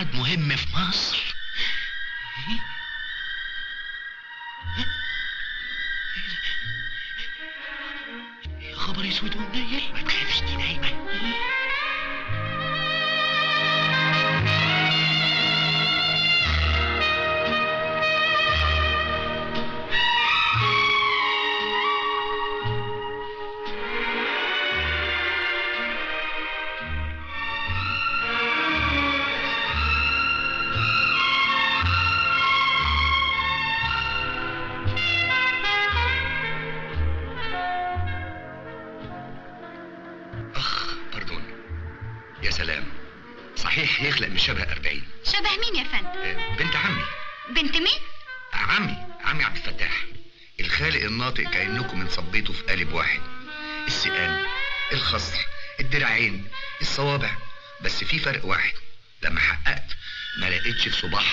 ميعاد مهم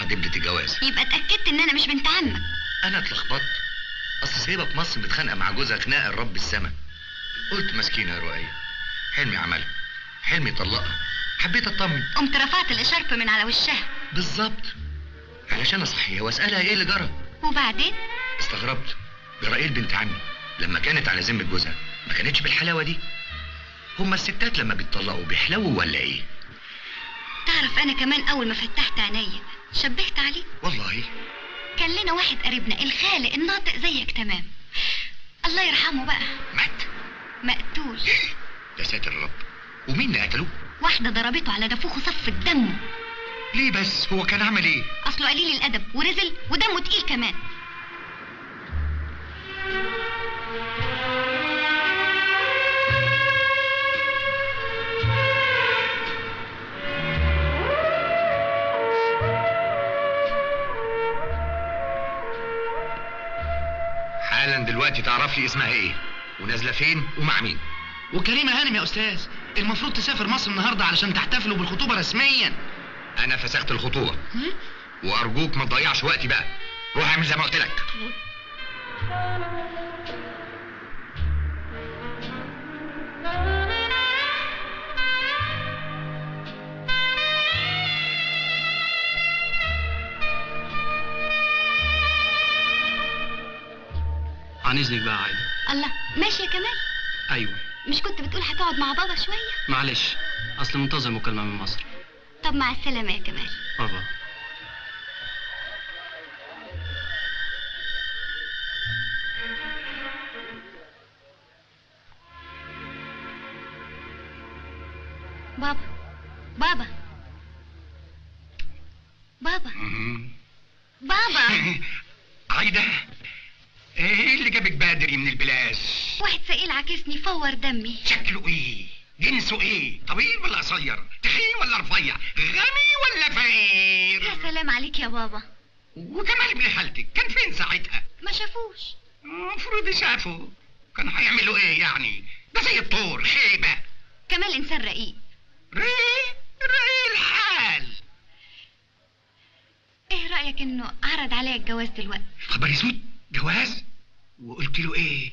دبلة الجواز. يبقى اتأكدت إن أنا مش بنت عمك أنا اتلخبطت. أصل سايبة في مصر متخانقة مع جوزها خناقة الرب السما. قلت مسكينة يا رؤية. حلمي عملها. حلمي طلقها. حبيت أطمن. قمت رفعت الاشارب من على وشها. بالظبط. علشان أصحيها وأسألها إيه اللي جرى. وبعدين؟ استغربت. جرائيل بنت عمي؟ لما كانت على ذمة جوزها. ما كانتش بالحلاوة دي. هما الستات لما بيتطلقوا بيحلووا ولا إيه؟ تعرف أنا كمان أول ما فتحت عينيا شبهت عليه والله. كان لنا واحد قريبنا الخالق الناطق زيك تمام. الله يرحمه بقى. مات؟ مقتول. يا ساتر يا رب. ومين اللي قتلوه واحدة ضربته على نافوخه صف الدم ليه بس؟ هو كان عمل إيه؟ أصله قليل الأدب ورزل ودمه تقيل كمان. حالا دلوقتي تعرف لي اسمها إيه. ونازلة فين ومع مين. وكريمه هانم يا أستاذ المفروض تسافر مصر النهارده علشان تحتفلوا بالخطوبة رسميا. أنا فسخت الخطوبة. وأرجوك ما تضيعش وقتي بقى. روح اعمل زي ما قلت لك. عن اذنك بقى عايدة. الله ماشي يا كمال. أيوه. مش كنت بتقول هتقعد مع بابا شوية؟ معلش أصل منتظر مكالمة من مصر. طب مع السلامة يا كمال. بابا. عاكسني فور دمي. شكله إيه؟ جنسه إيه؟ طويل ولا قصير تخين ولا رفيع؟ غني ولا فقير؟ يا سلام عليك يا بابا. وكمال ابن خالتك كان فين ساعتها؟ ما شافوش. المفروض شافوا كان هيعملوا إيه يعني؟ ده زي الطور خيبة. كمال إنسان رقيق. ريه ريه الحال. إيه رأيك إنه عرض عليا الجواز دلوقتي؟ خبر اسود جواز؟ وقلت له إيه؟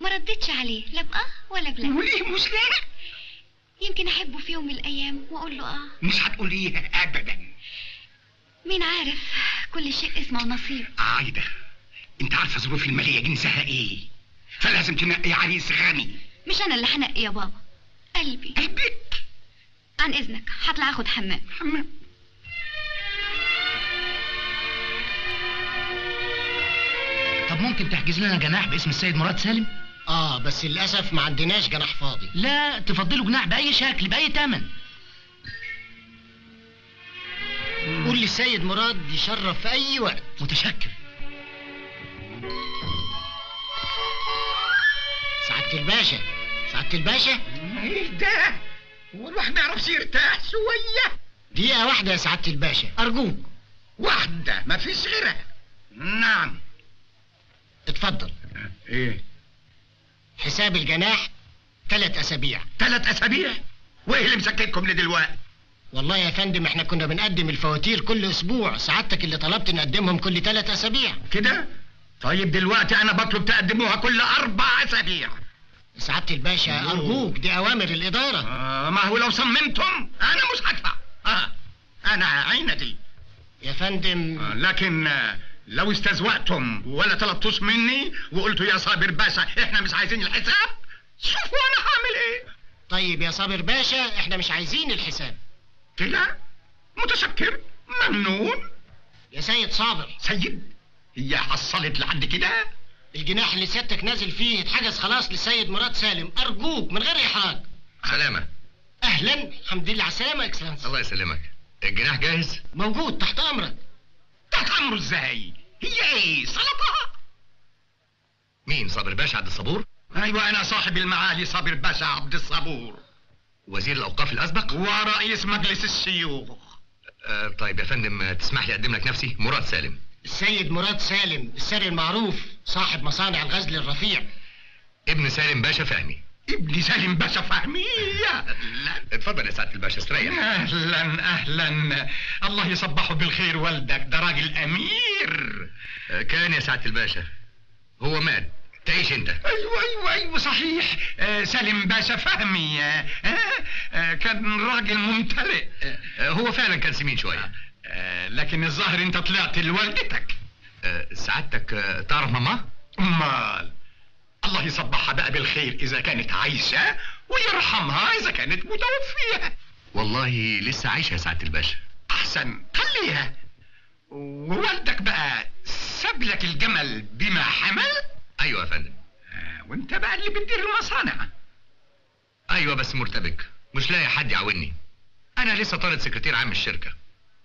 ما ردتش عليه لا بآه ولا بلا وليه مش لا؟ يمكن أحبه في يوم من الأيام وأقول له آه. مش هتقوليها ابدا. مين عارف كل شيء اسمه نصيب عايدة أنت عارفة ظروفي المالية جنسها إيه؟ فلازم تنقي عريس غني مش أنا اللي هنقي يا بابا قلبي. قلبك؟ عن إذنك هطلع آخد حمام. حمام. طب ممكن تحجز لنا جناح باسم السيد مراد سالم؟ آه بس للأسف ما عندناش جناح فاضي. لا تفضلوا جناح بأي شكل بأي تمن. قول للسيد مراد يشرف في أي وقت. متشكر. سعادة الباشا. سعادة الباشا. إيه ده؟ هو الواحد ما يعرفش يرتاح شوية. دقيقة واحدة يا سعادة الباشا. أرجوك. واحدة ما فيش غيرها. نعم. اتفضل. إيه؟ حساب الجناح ثلاث أسابيع. ثلاث أسابيع؟ وإيه اللي مسكتكم لدلوقتي؟ والله يا فندم إحنا كنا بنقدم الفواتير كل أسبوع. سعادتك اللي طلبت نقدمهم كل ثلاث أسابيع. كده؟ طيب دلوقتي أنا بطلب تقدموها كل أربع أسابيع. سعادة الباشا أرجوك دي أوامر الإدارة. آه ما هو لو صممتم أنا مش هدفع. آه أنا عينتي. يا فندم. آه لكن آه لو استزوأتم ولا طلبتوش مني وقلتوا يا صابر باشا إحنا مش عايزين الحساب شوفوا أنا هعمل إيه. طيب يا صابر باشا إحنا مش عايزين الحساب. كده؟ متشكر ممنون. يا سيد صابر. سيد هي حصلت لحد كده؟ الجناح اللي سيادتك نازل فيه اتحجز خلاص للسيد مراد سالم. أرجوك من غير احراج سلامة. أهلا الحمد لله على السلامة اكسلانس الله يسلمك. الجناح جاهز؟ موجود تحت أمرك. امره إزاي هي إيه؟ سلطة. مين صابر باشا عبد الصبور؟ أيوه أنا صاحب المعالي صابر باشا عبد الصبور. وزير الأوقاف الأسبق؟ ورئيس مجلس الشيوخ. آه طيب يا فندم آه، تسمح لي أقدم لك نفسي؟ مراد سالم. السيد مراد سالم السري المعروف صاحب مصانع الغزل الرفيع. ابن سالم باشا فهمي. ابن سالم باشا فهمي. أهلا اتفضل يا سعادة الباشا استريح. أهلا أهلا. الله يصبحه بالخير والدك ده راجل أمير. آه، كان يا سعادة الباشا. هو مات. تعيش أنت. أيوه أيوه أيوه صحيح. آه سالم باشا فهمي. آه آه كان راجل ممتلئ. آه، هو فعلا كان سمين شوية. آه لكن الظاهر أنت طلعت لوالدتك. آه، سعادتك آه، تعرف ماما؟ أمال. الله يصبحها بقى بالخير إذا كانت عايشة ويرحمها إذا كانت متوفية. والله لسه عايشة يا سعادة الباشا. أحسن خليها. ووالدك بقى ساب لك الجمل بما حمل؟ أيوه يا فندم. آه وانت بقى اللي بتدير المصانع. أيوه بس مرتبك. مش لاقي حد يعاوني. أنا لسه طالب سكرتير عام الشركة.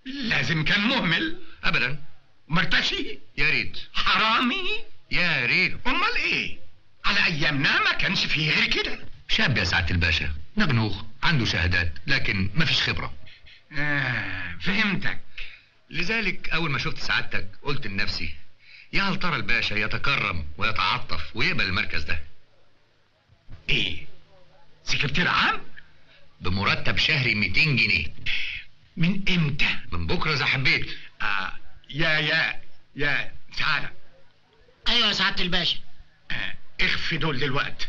لازم كان مهمل. ابدا. مرتشي. يا ريت. حرامي. يا ريت. أمال إيه؟ على أيامنا ما كانش فيه غير كده. شاب يا سعادة الباشا نغنوغ عنده شهادات لكن مفيش خبرة. آه فهمتك. لذلك أول ما شفت سعادتك قلت لنفسي يا هل ترى الباشا يتكرم ويتعطف ويقبل المركز ده؟ إيه؟ سكرتير عام؟ بمرتب شهري 200 جنيه. من إمتى؟ من بكرة إذا حبيت. آه يا يا يا تعالى أيوه يا سعادة الباشا. آه اخفي دول دلوقتي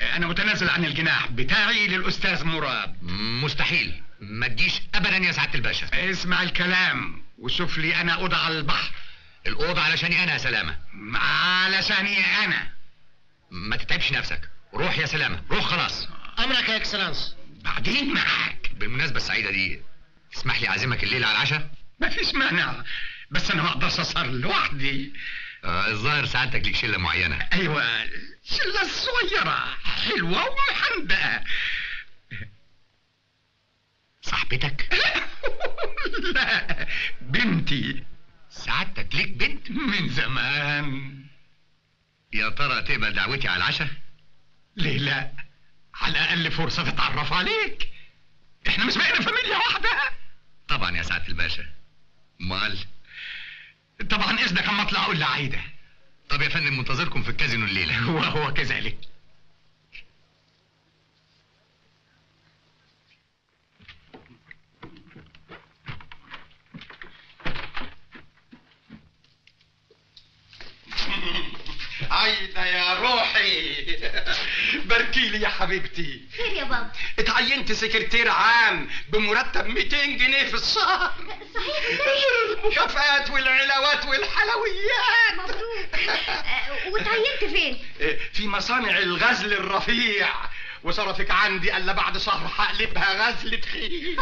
آه أنا متنازل عن الجناح بتاعي للأستاذ مراد. مستحيل. ما تجيش ابدا يا سعادة الباشا. اسمع الكلام وشوف لي أنا اوضه على البحر. الأوضة علشاني أنا يا سلامة. علشاني أنا. ما تتعبش نفسك. روح يا سلامة. روح خلاص. أمرك يا إكسلانس. بعدين معاك. بالمناسبة السعيدة دي تسمح لي أعزمك الليلة على العشاء. مفيش مانع. بس أنا ما أقدرش أسهر لوحدي. آه الظاهر سعادتك ليك شلة معينة. أيوه شلة صغيرة حلوة ومحندقه صاحبتك؟ لا بنتي. سعادتك ليك بنت؟ من زمان. يا ترى تقبل دعوتي على العشاء؟ ليه لا؟ على الأقل فرصة تتعرف عليك. إحنا مش بقينا فاميليا واحدة. طبعا يا سعادة الباشا. مال؟ طبعا إذنك اما اطلع أقول لعايده طب يا فندم منتظركم في الكازينو الليلة. وهو كذلك. عايدة يا روحي؟ باركي لي يا حبيبتي. خير يا بابا. اتعينت سكرتير عام بمرتب 200 جنيه في الشهر صحيح المكافآت والعلاوات والحلويات. مبروك. آه، وتعينت فين؟ في مصانع الغزل الرفيع. وصرفك عندي ألا بعد شهر هقلبها غزل تخين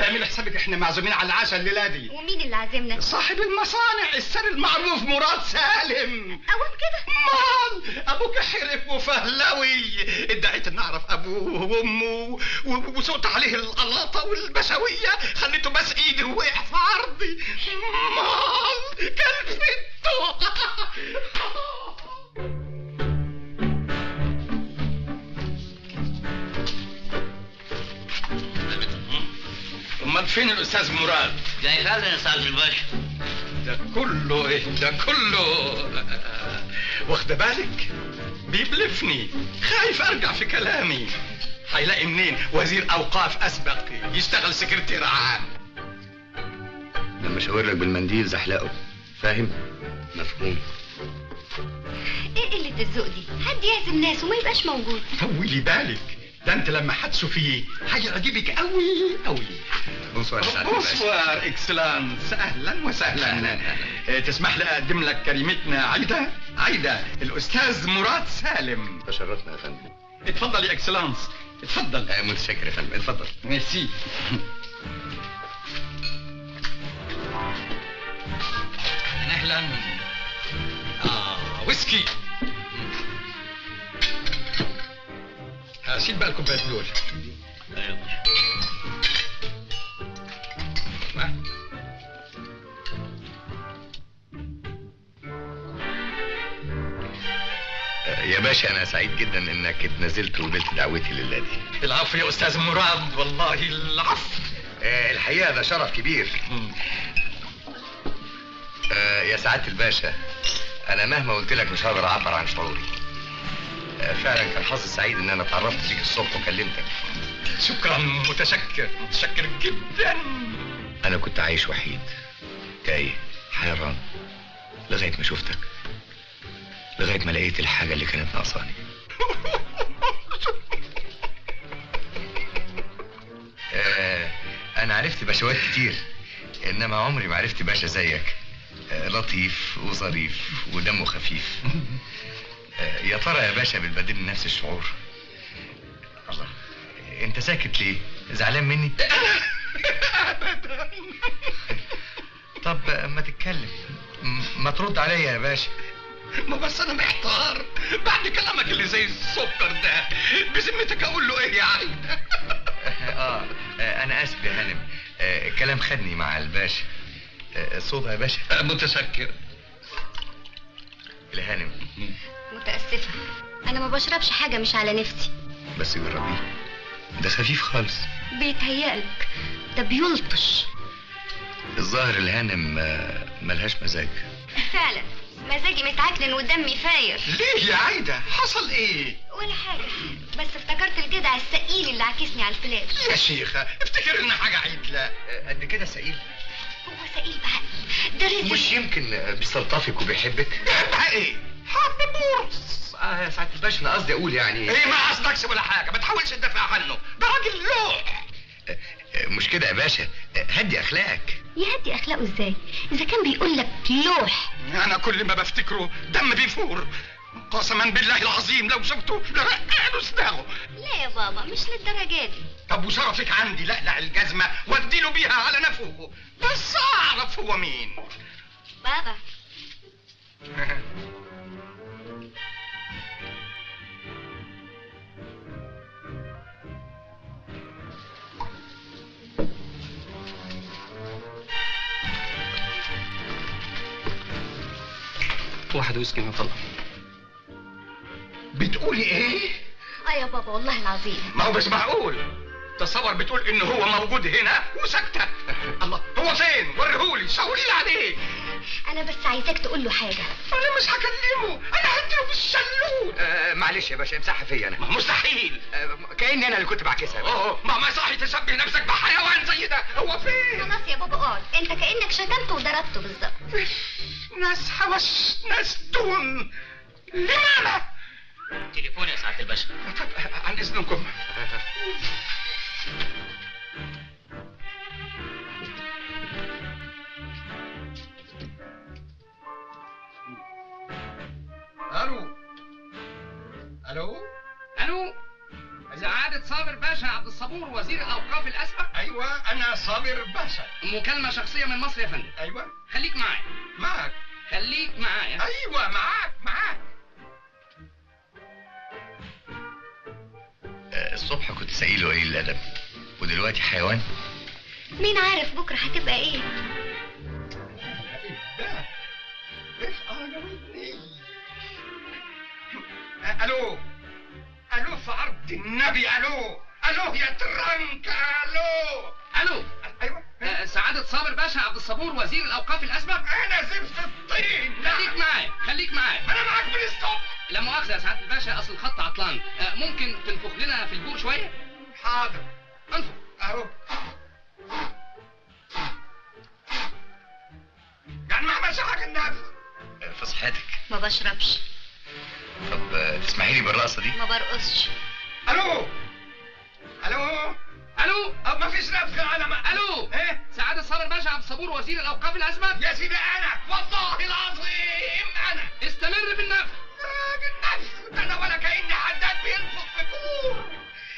اعمل حسابك إحنا معزومين على العشاء الليلة دي. ومين اللي عازمنا؟ صاحب المصانع السر المعروف مراد سالم. أول كده؟ مال أبوك حرف وفهلوي. ادعيت أن أعرف أبوه وأمه و- وسقط عليه القلاطه والبشويه خليته بس إيدي ووقع في عرضي مال كلفته امال فين الأستاذ مراد؟ جاي خالد يا سعد الباشا ده كله إيه؟ ده كله. واخده بالك؟ بيبلفني. خايف أرجع في كلامي. هيلاقي منين؟ وزير أوقاف أسبق يشتغل سكرتير عام. لما اشاور لك بالمنديل زحلقه. فاهم؟ مفهوم. إيه قلة الذوق دي حد يعزم ناس وما يبقاش موجود. طولي بالك. ده انت لما هتشوفيه هيعجبك قوي قوي. Bonsoir. Bonsoir Excellence. أهلا وسهلا. آه، تسمح لي أقدم لك كريمتنا عايدة؟ عايدة الأستاذ مراد سالم. تشرفنا يا فندم. اتفضل يا Excellence. اتفضل. آه، متشكر يا فندم. اتفضل. ميرسي. أهلا. آه ويسكي. هشيل بقى الكوبايات دول يا باشا أنا سعيد جدا إنك اتنازلت وقبلت دعوتي لله دي العفو يا أستاذ مراد والله العفو. آه، الحقيقة ده شرف كبير. آه، يا سعادة الباشا أنا مهما قلت لك مش هقدر أعبر عن شعوري. فعلا كان حظي سعيد إن أنا اتعرفت بيك الصبح وكلمتك. شكرا متشكر. متشكر جدا. أنا كنت عايش وحيد. تايه حيران لغاية ما شفتك. لغاية ما لقيت الحاجة اللي كانت ناقصاني. آه، أنا عرفت باشوات كتير. إنما عمري ما عرفت باشا زيك. آه، لطيف وظريف ودمه خفيف. يا ترى يا باشا بتبادلني نفس الشعور؟ الله. انت ساكت ليه؟ زعلان مني؟ طب ما تتكلم. ما ترد عليا يا باشا. ما بس أنا محتار. بعد كلامك اللي زي السكر ده بذمتك أقول له إيه يا عايده آه آه، أنا آسف يا هانم. آه، الكلام خدني مع الباشا. آه، صوبة يا باشا. متشكر الهانم متأسفة. أنا ما بشربش حاجة مش على نفسي. بس جربيه ده خفيف خالص. بيتهيألك ده بيلطش. الظاهر الهانم آه، ملهاش مزاج. فعلا. مزاجي متعكنن ودمي فاير. ليه يا عايدة؟ حصل إيه؟ ولا حاجة. بس افتكرت الجدع السقيل اللي عاكسني على الفلاش يا شيخة افتكر ان حاجة عيدله آه، قد كده سئيل هو سقيل بعقل ده مش يمكن آه، بيستلطفك وبيحبك. بقى حرب بورس يا سعاده الباشا أنا قصدي أقول يعني إيه ما قصدكش ولا حاجة. ما تحاولش تدافع عنه. ده راجل لوح. آه، آه، مش كده يا باشا؟ آه، هدي أخلاقك. يهدي أخلاقه إزاي؟ إذا كان بيقول لك لوح. أنا كل ما بفتكره دم بيفور. قسما بالله العظيم لو شفته لرقعله سناغه. لا يا بابا مش للدرجة دي. طب وشرفك عندي لقلع الجزمة واديله بيها على نفوه بس اعرف هو مين؟ بابا. واحد ويسكي من فضلك بتقولي إيه؟ آه يا بابا والله العظيم. ما هو مش معقول. تصور بتقول ان هو موجود هنا وساكتة. الله هو فين؟ وريهولي شاوري لي عليه. أنا بس عايزاك تقول له حاجة. أنا مش هكلمه. أنا هديله بالشلوت آه، معلش يا باشا امسحها فيا أنا. مستحيل. آه، كاني أنا اللي كنت بعكسها. أوه ما ما صحي تشبه نفسك بحيوان زي ده هو فين؟ خلاص يا بابا اقعد. أنت كأنك شتمته وضربته بالظبط. ناس حوش ناس دون. لماذا؟ تليفون يا سعادة الباشا. عن إذنكم. ألو؟ ألو؟ سعادة صابر باشا عبد الصبور وزير الأوقاف الأسبق؟ أيوه أنا صابر باشا. مكالمة شخصية من مصر يا فندم. أيوه. خليك معايا. معك خليك معايا. أيوه معاك معاك. آه، الصبح كنت سئيل وقليل الأدب. ودلوقتي حيوان؟ مين عارف بكرة هتبقى إيه؟ جوزني ألو. ألو في عرض النبي ألو. ألو يا ترنك ألو. ألو. أيوه. آه، سعادة صابر باشا عبد الصبور وزير الأوقاف الاسبق أنا زفت الطين. خليك معايا خليك معايا. أنا معاك من الصبح لما مؤاخذة يا سعادة الباشا أصل الخط عطلان. آه، ممكن تنفخ لنا في البوق شوية؟ حاضر. انفخ. أهو. يعني ما عملش حاجة النبي في صحتك. ما بشربش. طب تسمحي لي بالرقصة دي؟ ما برقصش. ألو؟ ألو؟ ألو؟ ما فيش نفخ على ما ألو؟ إيه؟ سعادة صابر باشا عبد الصبور وزير الأوقاف الأزمة. يا سيدي أنا والله العظيم أنا. استمر بالنفخ ده أنا ولا كأني حداد بينفخ في كور.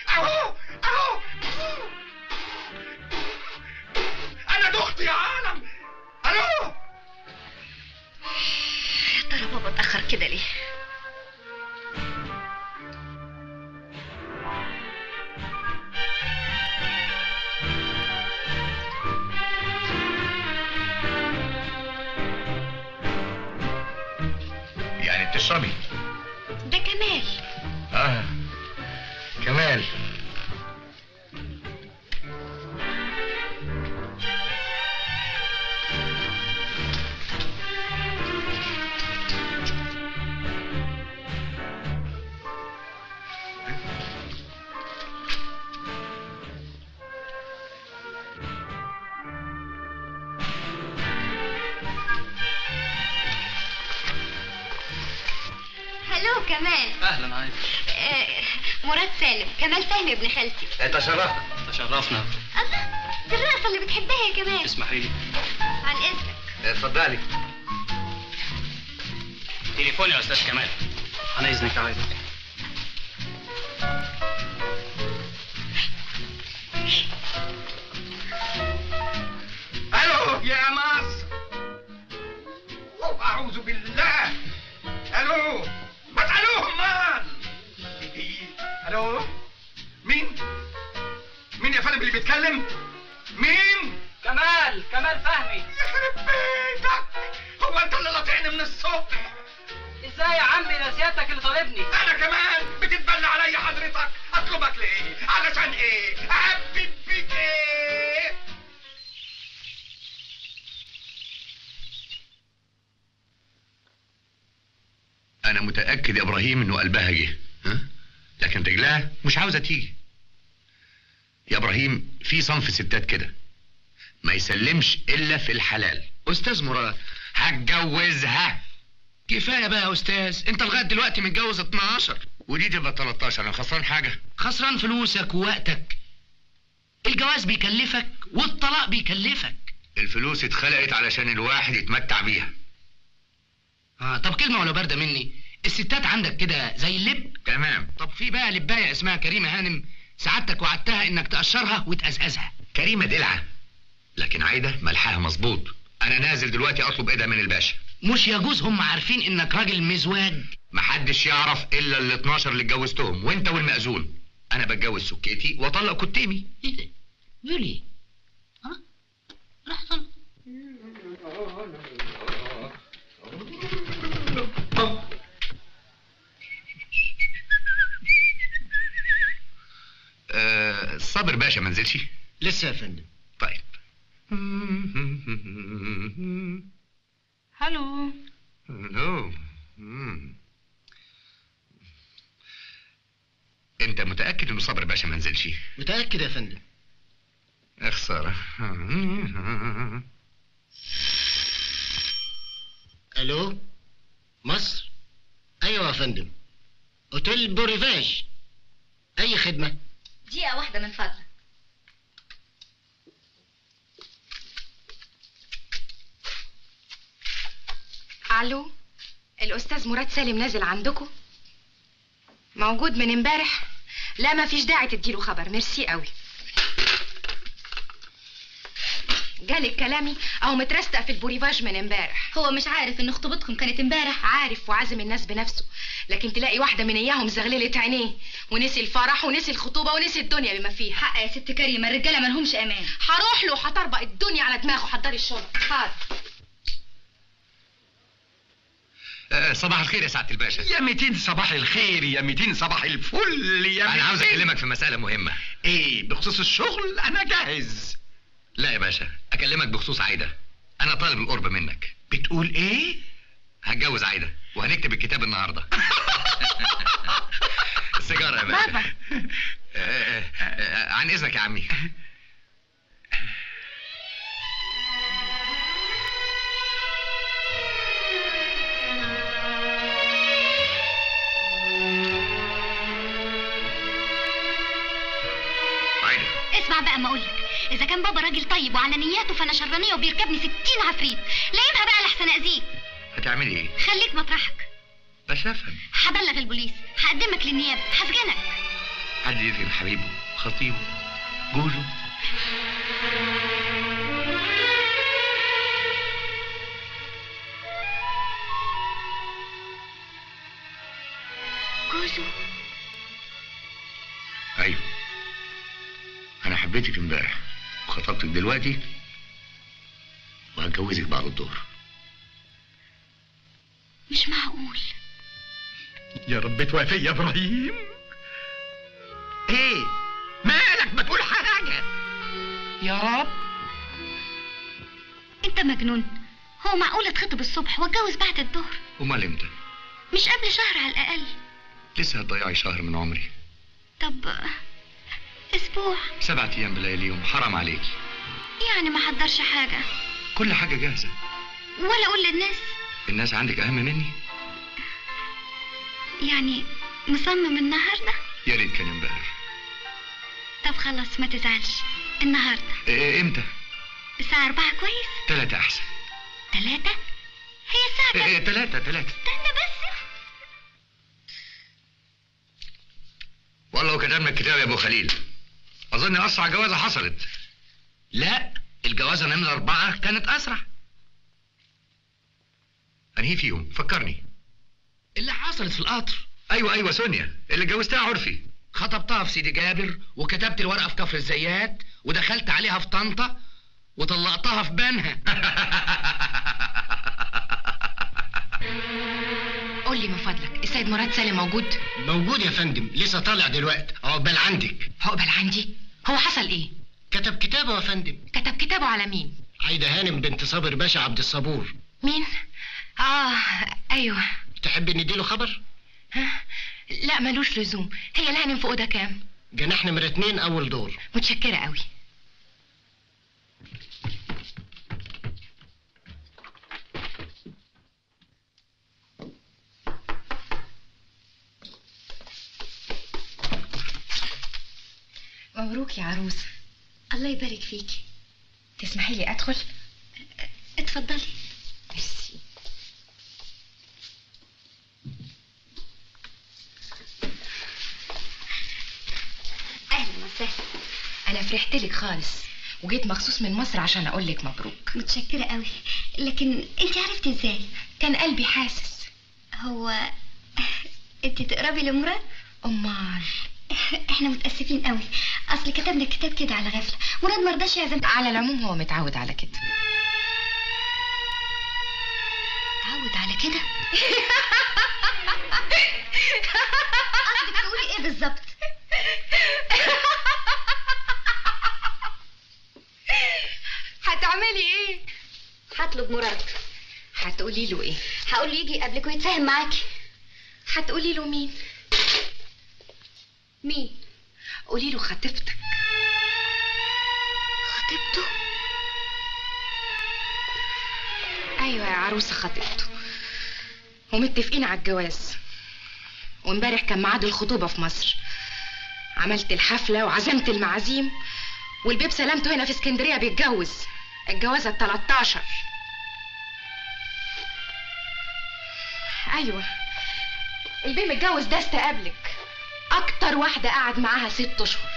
أهو أهو. أنا دخت يا عالم. ألو؟ يا ترى بابا اتأخر كده ليه؟ بتشربي ده كمال. آه. كمال. كمال أهلا عايز آه، مراد سالم. كمال فهمي ابن خالتي. تشرفت تشرفنا. الله دي الرقصه اللي بتحبها يا كمال. اسمحي لي. عن إذنك. اتفضلي تليفون يا أستاذ كمال. أنا إذنك عايز. جه ها؟ لكن رجلها مش عاوزة تيجي. يا إبراهيم في صنف ستات كده. ما يسلمش إلا في الحلال. أستاذ مراد هتجوزها. كفاية بقى يا أستاذ أنت لغاية دلوقتي متجوز 12 ودي تبقى 13 أنا خسران حاجة. خسران فلوسك ووقتك. الجواز بيكلفك والطلاق بيكلفك. الفلوس اتخلقت علشان الواحد يتمتع بيها. آه طب كلمة ولا باردة مني؟ الستات عندك كده زي اللب؟ تمام. طب في بقى لباية اسمها كريمة هانم سعادتك وعدتها إنك تقشرها وتقزقزها. كريمة دلعة. لكن عايدة ملحها مظبوط. أنا نازل دلوقتي أطلب إيدها من الباشا. مش يجوز هم عارفين إنك راجل مزواج. محدش يعرف إلا ال 12 اللي اتجوزتهم وإنت والمأذون. أنا بتجوز سكيتي وأطلق كتيمي. إيه ده؟ بيقول إيه ها؟ راح طلق آه صابر باشا ما نزلش. لسه يا فندم. طيب. هلو. مم. انت متأكد انه صابر باشا ما نزلش؟ متأكد يا فندم. يا خساره ألو؟ مصر؟ أيوه يا فندم. أوتيل بوريفاج. أي خدمة؟ دقيقة واحدة من فضلك. ألو الأستاذ مراد سالم نازل عندكم؟ موجود من امبارح؟ لا ما فيش داعي تديله خبر. ميرسي قوي. جالك كلامي أو مترستق في البوريفاج من امبارح. هو مش عارف إن خطوبتكم كانت امبارح؟ عارف وعازم الناس بنفسه. لكن تلاقي واحدة من إياهم زغللت عينيه. ونسي الفرح ونسي الخطوبة ونسي الدنيا بما فيها. حق يا ست كريمة الرجالة مالهمش أمان. هروح له وهطربق الدنيا على دماغه. حضري الشرب حاضر آه صباح الخير يا سعادة الباشا. يا 200 صباح الخير يا 200 صباح الفل يا أنا عاوز 200. أكلمك في مسألة مهمة. إيه بخصوص الشغل أنا جاهز. لا يا باشا أكلمك بخصوص عايدة. أنا طالب القرب منك. بتقول إيه؟ هتجوز عايدة وهنكتب الكتاب النهارده. السيجاره يا باشا. بابا. آه، آه، آه، عن إذنك يا عمي. عايدة. اسمع بقى ما أقولك. إذا كان بابا راجل طيب وعلى نياته فأنا شرانية وبيركبني ستين عفريت لايمها بقى لحسن اذيك هتعملي إيه؟ خليك مطرحك. بس أفهم. هبلغ البوليس هقدمك للنيابة هسجنك. حد يفهم حبيبه خطيبه جوزه؟ جوزه. أيوه. أنا حبيتك امبارح. وخطبتك دلوقتي وهتجوزك بعد الظهر. مش معقول. يا رب توافق يا إبراهيم. إيه؟ مالك ما تقول حاجة؟ يا رب. أنت مجنون. هو معقول أتخطب الصبح وأتجوز بعد الظهر؟ أمال إمتى؟ مش قبل شهر على الأقل. لسه هتضيعي شهر من عمري. طب أسبوع. سبعة أيام بلياليهم حرام عليكي يعني ما حضرش حاجة. كل حاجة جاهزة. ولا أقول للناس. الناس عندك أهم مني؟ يعني مصمم النهارده؟ يا ريت كان امبارح. طب خلاص ما تزعلش. النهارده. إيه إمتى؟ الساعة أربعة كويس. ثلاثة أحسن. ثلاثة هي الساعة كام؟ إيه ثلاثة ثلاثة استنى بس. والله وكتبنا الكتاب يا أبو خليل. أظن أسرع جوازة حصلت. لا الجوازة نمرة أربعة كانت أسرع. أنهي فيهم فكرني. اللي حصلت في القطر. أيوه أيوه سونيا. اللي اتجوزتها عرفي. خطبتها في سيدي جابر وكتبت الورقة في كفر الزيات ودخلت عليها في طنطا وطلقتها في بنها. قول لي من فضلك السيد مراد سالم موجود؟ موجود يا فندم لسه طالع دلوقتي عقبال عندك. عقبال عندي؟ هو حصل إيه؟ كتب كتابه يا فندم. كتب كتابه على مين؟ عايدة هانم بنت صابر باشا عبد الصبور. مين؟ آه أيوه. تحب نديله خبر؟ ها؟ لا ملوش لزوم. هي الهانم في اوضه كام؟ جناح نمرة اتنين أول دور. متشكرة قوي مبروك يا عروسه الله يبارك فيكي تسمحي لي أدخل؟ اتفضلي. ميرسي. أهلا وسهلا. أنا فرحت لك خالص وجيت مخصوص من مصر عشان أقول لك مبروك. متشكرة قوي لكن انت عرفتي إزاي؟ كان قلبي حاسس. هو انت تقربي لمراد أمال. إحنا متأسفين قوي. أصل كتبنا الكتاب كده على غفلة. مراد مرضاش يعزم على العموم هو متعود على كده. تعود على كده؟ قصدك تقولي إيه بالظبط؟ هتعملي إيه؟ هطلب مراد. هتقولي له إيه؟ هقول له يجي قبلك ويتفاهم معاكي. هتقولي له مين؟ مين؟ قولي له خطيبتك. خطيبته؟ أيوه يا عروسة خطيبته. ومتفقين على الجواز. وامبارح كان ميعاد الخطوبة في مصر. عملت الحفلة وعزمت المعازيم. والبيب سلامته هنا في اسكندرية بيتجوز. الجوازة ال 13 أيوه. البيه متجوز ده استقابلك. أكتر واحدة قعد معاها ست أشهر.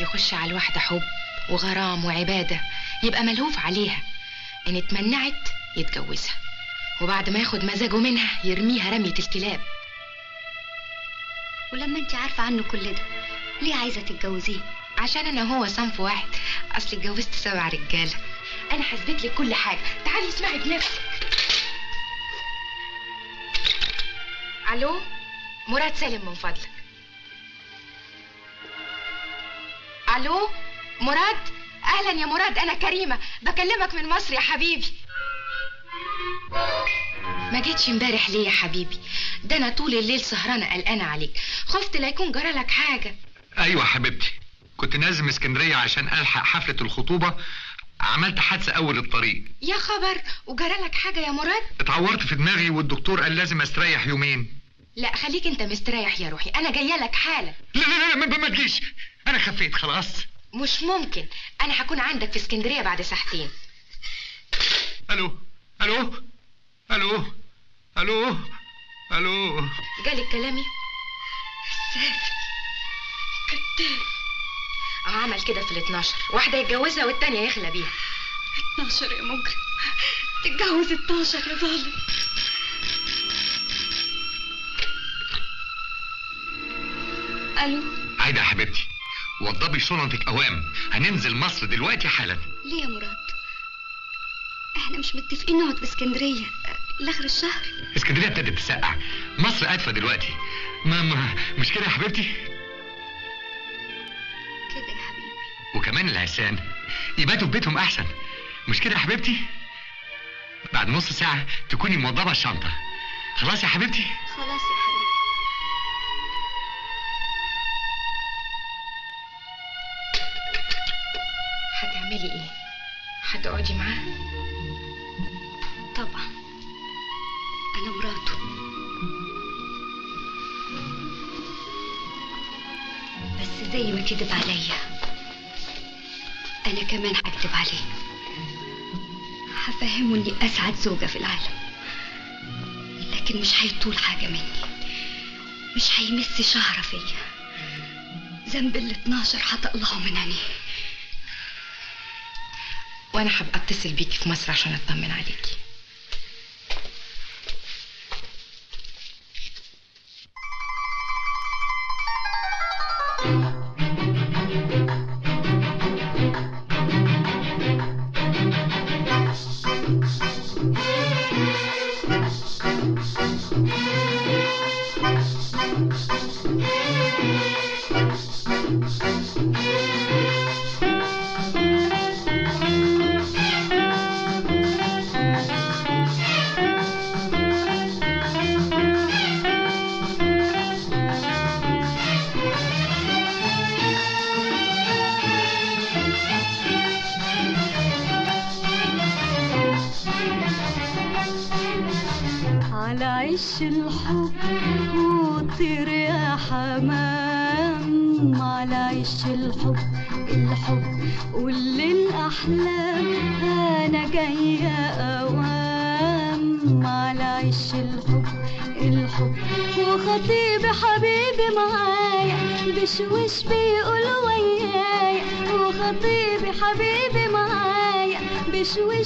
يخش على الواحدة حب وغرام وعبادة يبقى ملهوف عليها. إن اتمنعت يتجوزها. وبعد ما ياخد مزاجه منها يرميها رمية الكلاب. ولما انت عارفة عنه كل ده ليه عايزة تتجوزيه؟ عشان أنا هو صنف واحد. اصل اتجوزت سبع رجالة. أنا حسبت لك كل حاجة. تعالي اسمعي بنفسك. ألو؟ مراد سالم من فضلك. ألو؟ مراد؟ أهلا يا مراد أنا كريمة. بكلمك من مصر يا حبيبي. ما جيتش امبارح ليه يا حبيبي؟ ده أنا طول الليل سهرانة قلقانة عليك. خفت لا يكون جرالك حاجة. أيوه حبيبتي. كنت نازل اسكندرية عشان ألحق حفلة الخطوبة. عملت حادثة أول الطريق. يا خبر وجرالك حاجة يا مراد؟ اتعورت في دماغي والدكتور قال لازم أستريح يومين. لا خليك أنت مستريح يا روحي. أنا جاية لك حالا. لا لا لا ما تجيش. أنا خفيت خلاص. مش ممكن. أنا هكون عندك في اسكندرية بعد ساعتين. ألو؟ ألو؟ ألو؟ ألو؟ ألو؟ جالك كلامي؟ سافر كتاب. آه عمل كده في ال 12 واحدة يتجوزها والتانية يخلى بيها. 12 يا مجرم. تتجوز 12 يا ظالم. ألو؟ عايدة يا حبيبتي. وضبي شنطك اوام هننزل مصر دلوقتي حالا. ليه يا مراد؟ إحنا مش متفقين نقعد في اسكندرية. لآخر الشهر. اسكندرية ابتدت تسقع مصر ادفى دلوقتي. ما, ما مش كده يا حبيبتي؟ كده يا حبيبي. وكمان العرسان. يباتوا في بيتهم أحسن. مش كده يا حبيبتي؟ بعد نص ساعة تكوني موضبة الشنطة. خلاص يا حبيبتي؟ خلاص يا هتعملي إيه؟ هتقعدي معاه؟ طبعا. أنا مراته. بس زي ما كذب عليا. أنا كمان هكذب عليه. هفهمه إني أسعد زوجة في العالم. لكن مش هيطول حاجة مني. مش هيمس شعرة فيا. ذنب ال 12 هتقلعه من عينيه وأنا هبقى اتصل بيكي في مصر عشان أطمن عليكي.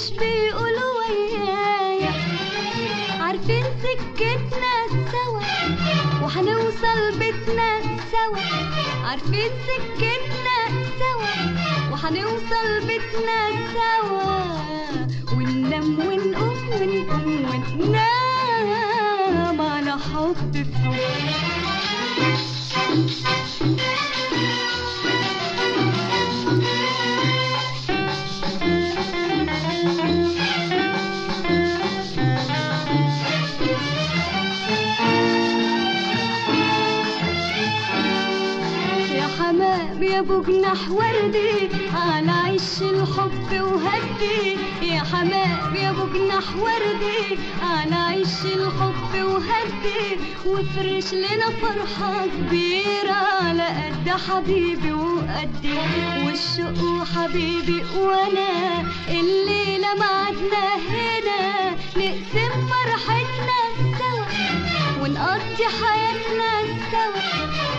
بشوش بيقول ويايا. عارفين سكتنا سوا وهنوصل بيتنا سوا. عارفين سكتنا سوا وهنوصل بيتنا سوا. وننام ونقوم ونقوم وننام على حب في يا يا ابو جناح وردي. على عش الحب وهدي. يا حمام يا ابو جناح وردي. على عش الحب وهدي. وافرش لنا فرحة كبيرة على قد حبيبي وقدي. والشوق حبيبي وأنا. الليلة معدنا هنا. نقسم فرحتنا سوا. ونقضي حياتنا سوا.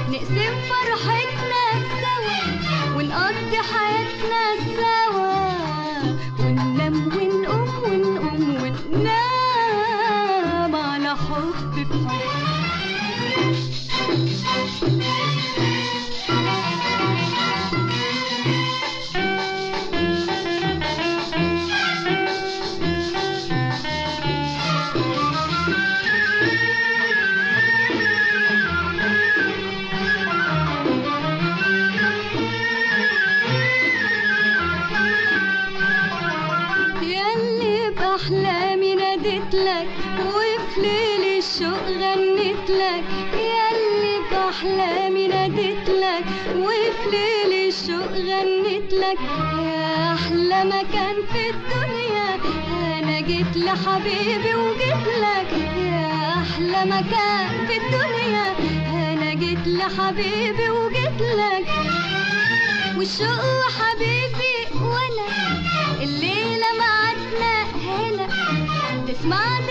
نقسم فرحتنا ونقضي حياتنا سوا ليل الشوق غنيت لك ياللي بأحلامي ناديت لك. وفي ليل الشوق غنيت لك يا أحلى مكان في الدنيا. أنا جيت لحبيبي وجيت لك يا أحلى مكان في الدنيا. أنا جيت لحبيبي وجيت لك. والشوق حبيبي وأنا الليلة معدنا هنا. تسمع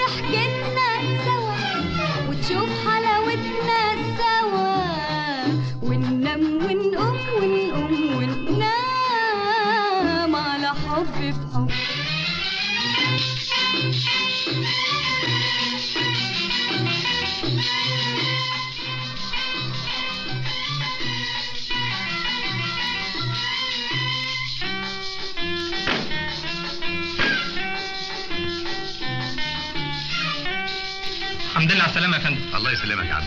يسلمك يا عم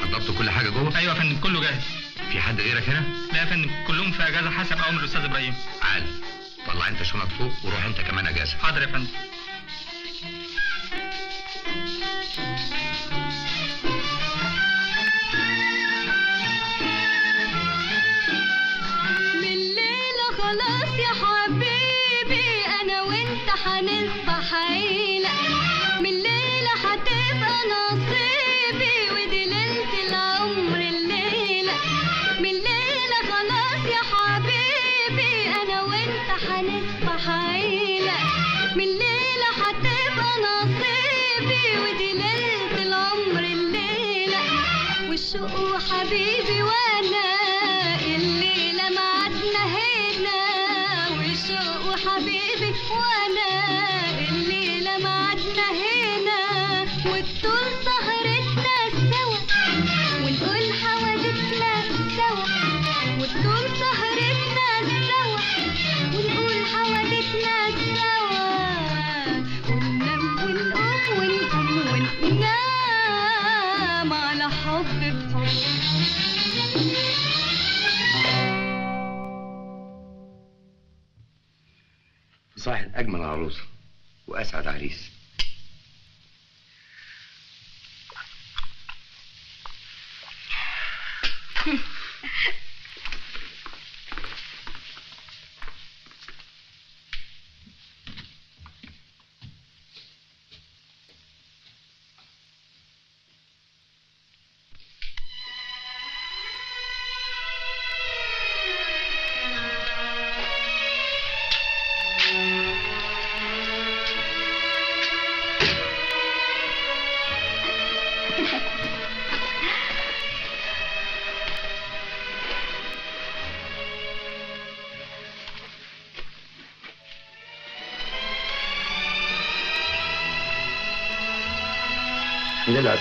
حضرتوا كل حاجة جوه؟ أيوة يا فندم كله جاهز. في حد غيرك هنا؟ لا يا فندم كلهم في أجازة حسب أمر الأستاذ إبراهيم. عال طلع أنت شنط فوق وروح أنت كمان أجازة. حاضر يا فندم. صاحب اجمل عروسه وأسعد عريس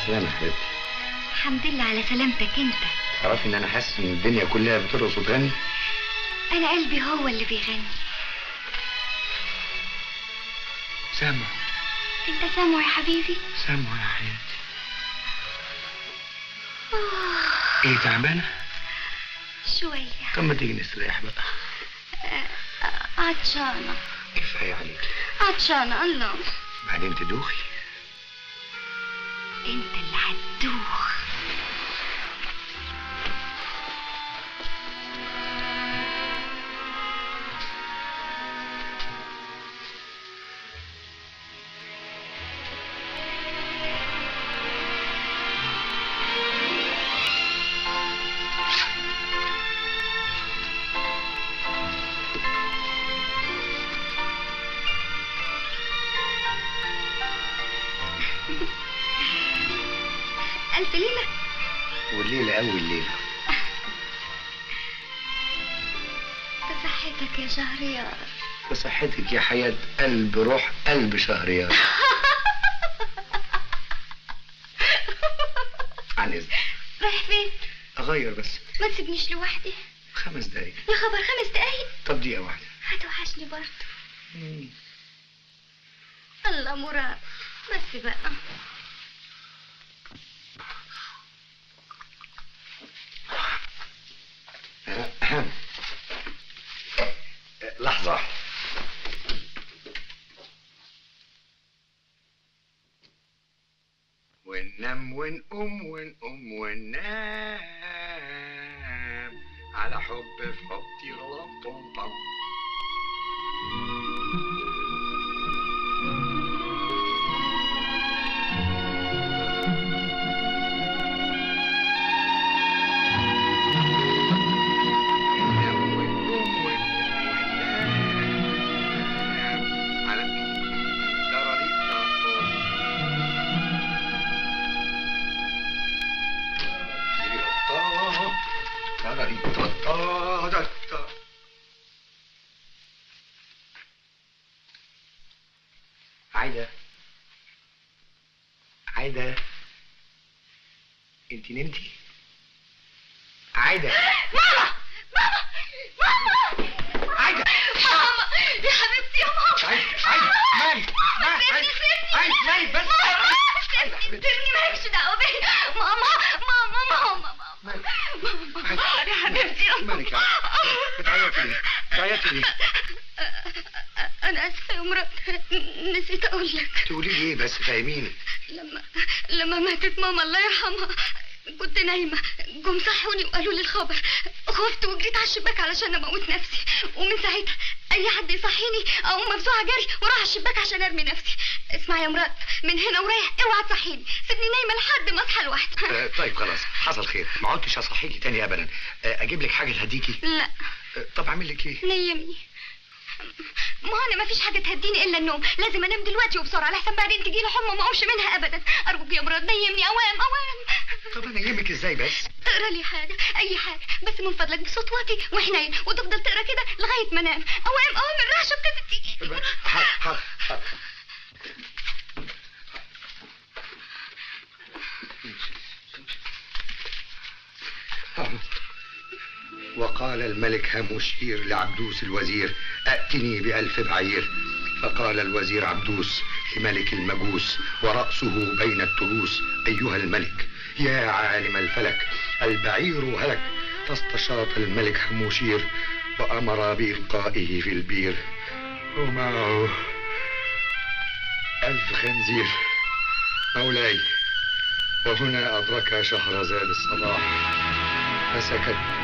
السلامه يا حبيبتي الحمد لله على سلامتك أنت؟ تعرفي إن أنا حاسس إن الدنيا كلها بترقص وتغني. أنا قلبي هو اللي بيغني. سامع. أنت سامع يا حبيبي؟ سامع يا حبيبتي إيه تعبانة؟ شوية. طب ما تيجي نستريح بقى. عطشانة. كفاية عليك. عطشانة الله. بعدين تدوخي. انت اللي هتدوخ يا حياة قلب روح قلب شهريار عن إذنك. رايح فين؟ أغير بس. ما تسيبنيش لوحدي. continente وتفضل تقرأ كده لغاية ما انام اوام اوام أو من حاضر حاضر وقال الملك هاموشير لعبدوس الوزير ائتني بألف بعير. فقال الوزير عبدوس لملك المجوس ورأسه بين التروس أيها الملك يا عالم الفلك البعير هلك. فاستشاط الملك حموشير وأمر بإلقائه في البير. ومعه ألف خنزير. مولاي وهنا أدرك شهرزاد الصباح. فسكت.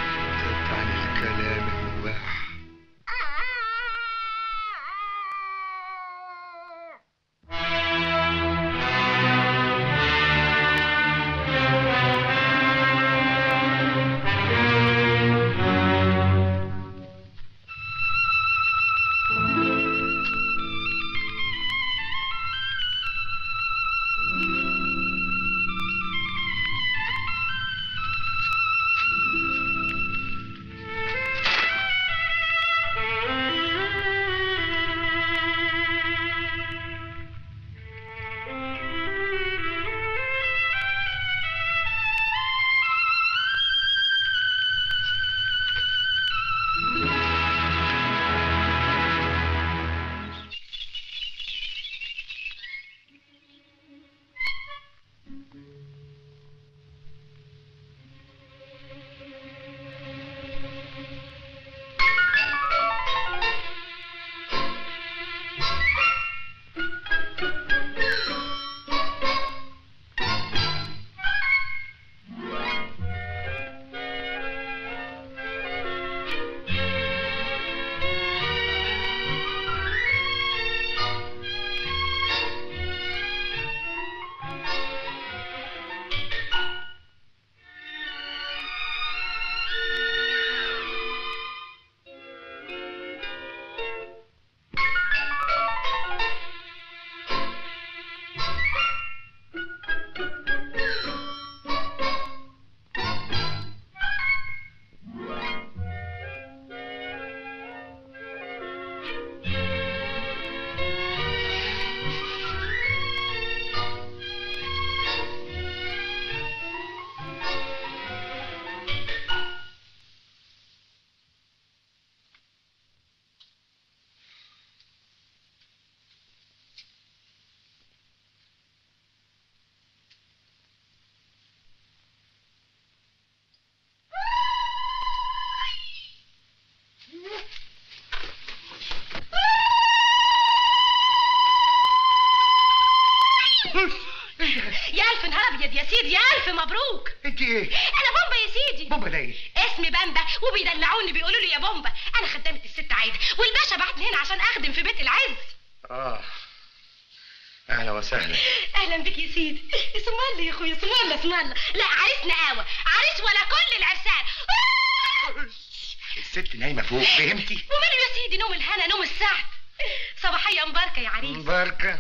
صباحيه مباركة يا عريس. مباركة.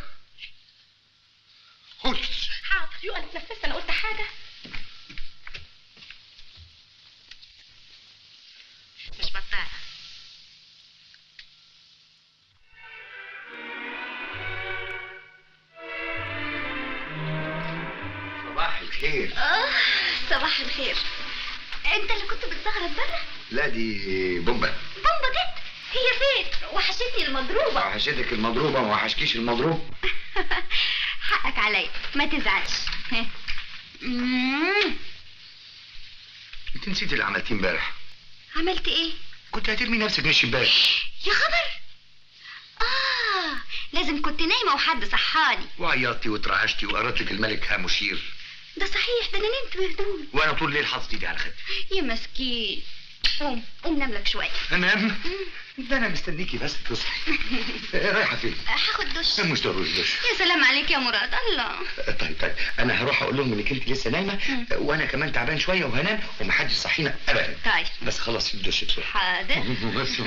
خش. حاضر. يو أنا اتنفست أنا قلت حاجة. مش بطاله صباح الخير. آه صباح الخير. أنت اللي كنت بتزغرط بره؟ لا دي بومبا. وحشتني المضروبة. وحشتك المضروبة ما وحشكيش المضروب. حقك عليا ما تزعلش. انت نسيت اللي عملتيه امبارح. عملت إيه؟ كنت هترمي نفسك من الشباك يا خبر! آه لازم كنت نايمة وحد صحاني. وعيطتي واترعشتي وقرت لك الملك هاموشير ده صحيح ده أنا نمت بهدوء. وأنا طول الليل حاطط إيدي على خدي. يا مسكين. قوم قوم نام لك شوية. أنام؟ ده أنا مستنيكي بس تصحي. رايحة فين؟ هاخد دش مش ضروري دش يا سلام عليك يا مراد الله. طيب طيب. أنا هروح أقول لهم إنك أنت لسه نايمه وأنا كمان تعبان شوية وهنام ومحدش صحينا ابدا. طيب. بس خلصي الدش بسرعة حاضر. بس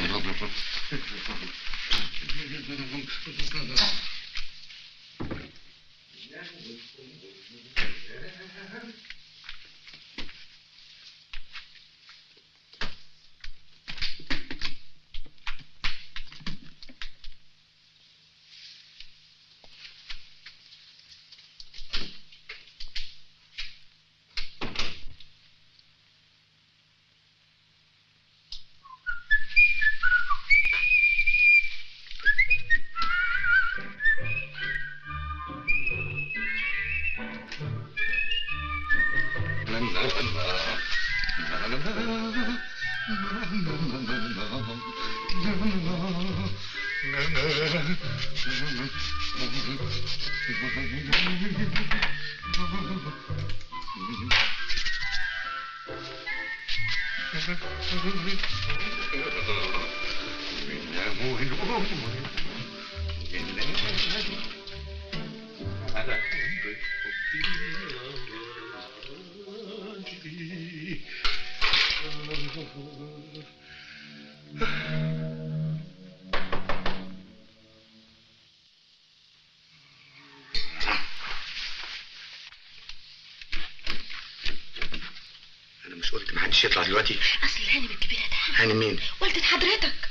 محدش يطلع دلوقتي؟ أصل الهانم الكبيره ده. هاني مين؟ والدة حضرتك.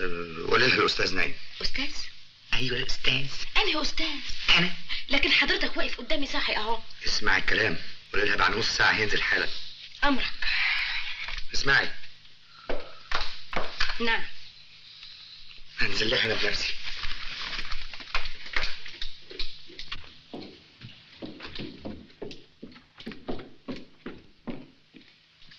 أه، قولي لها الأستاذ نايم. أستاذ؟ أيوه الاستاذ أنا أستاذ؟ أنا. لكن حضرتك واقف قدامي صاحي أهو. اسمعي الكلام. قولي لها بعد نص ساعة هينزل حالا. أمرك. اسمعي. نعم. هنزل لها أنا بنفسي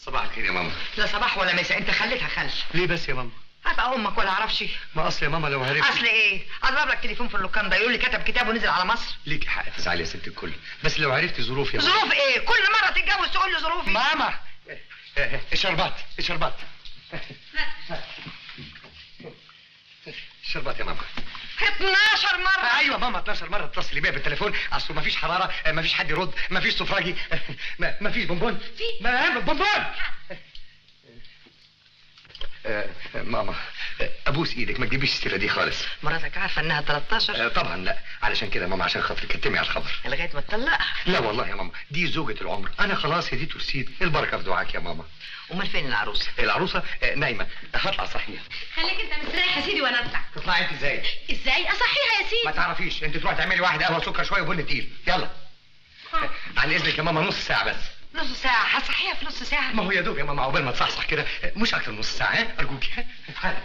صباح الخير يا ماما لا صباح ولا مساء. أنت خليتها خلف ليه بس يا ماما؟ هبقى أمك ولا أعرفش. ما أصل يا ماما لو عرفت. أصل إيه؟ أضرب لك تليفون في اللوكان ده يقول لي كتب كتاب ونزل على مصر. ليكي حق تزعلي يا ست الكل. بس لو عرفتي ظروفي يا ماما. ظروف إيه؟ كل مرة تتجوز تقول لي ظروفي. ماما! الشربات الشربات. الشربات يا ماما. 12 مرة. أيوه ماما 12 مرة اتصلي بيا بالتليفون. اصله مفيش حرارة مفيش حد يرد مفيش سفراجي ما- مفيش بونبون. في. ما بونبون! آه، ماما آه، أبوس إيدك ما تجيبيش السيرة دي خالص. مراتك عارفة إنها 13 آه، طبعا لا علشان كده ماما عشان خاطرك كتمي على الخبر. لغاية ما تطلقها. لا والله يا ماما دي زوجة العمر. أنا خلاص هديت ورسيت البركة في دعاك يا ماما. أمال فين العروسة؟ العروسة؟ آه، نايمة. هطلع صحيح. خليك أنت مستريح يا سيدي وأنا أطلع. تطلعي أنت إزاي؟ إزاي؟ اصحيها يا ما سيدي تعرفيش أنت تروح تعملي واحد قهوة سكر شوية وبن تقيل يلا. عن إذنك يا ماما نص ساعة بس. نص ساعة هصحيها في نص ساعة. ما هو يا دوب يا ماما عقبال ما تصحصح كده. مش أكتر من نص ساعة ها؟ أرجوك. ها حالا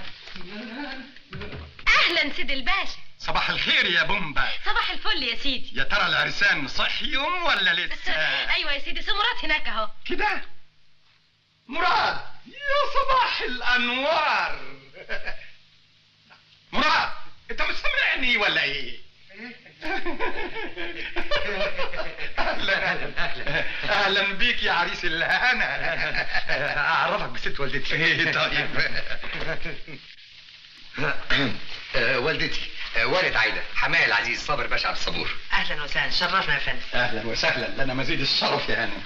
أهلا سيدي الباشا. صباح الخير يا بومبا صباح الفل يا سيدي. يا ترى العرسان صحيهم ولا لسه؟ أيوه يا سيدي سمرات هناك أهو. كده؟ مراد يا صباح الأنوار. مراد أنت مش سامعني ولا إيه؟ أهلا أهلا أهلا بيك يا عريس الهنا أعرفك بست والدتي. إيه طيب. آه، والدتي. آه، والد عايدة. حماية العزيز صابر باشا عبد الصبور. أهلا وسهلا. شرفنا يا فندم. أهلا وسهلا. لنا مزيد الشرف يا هانم.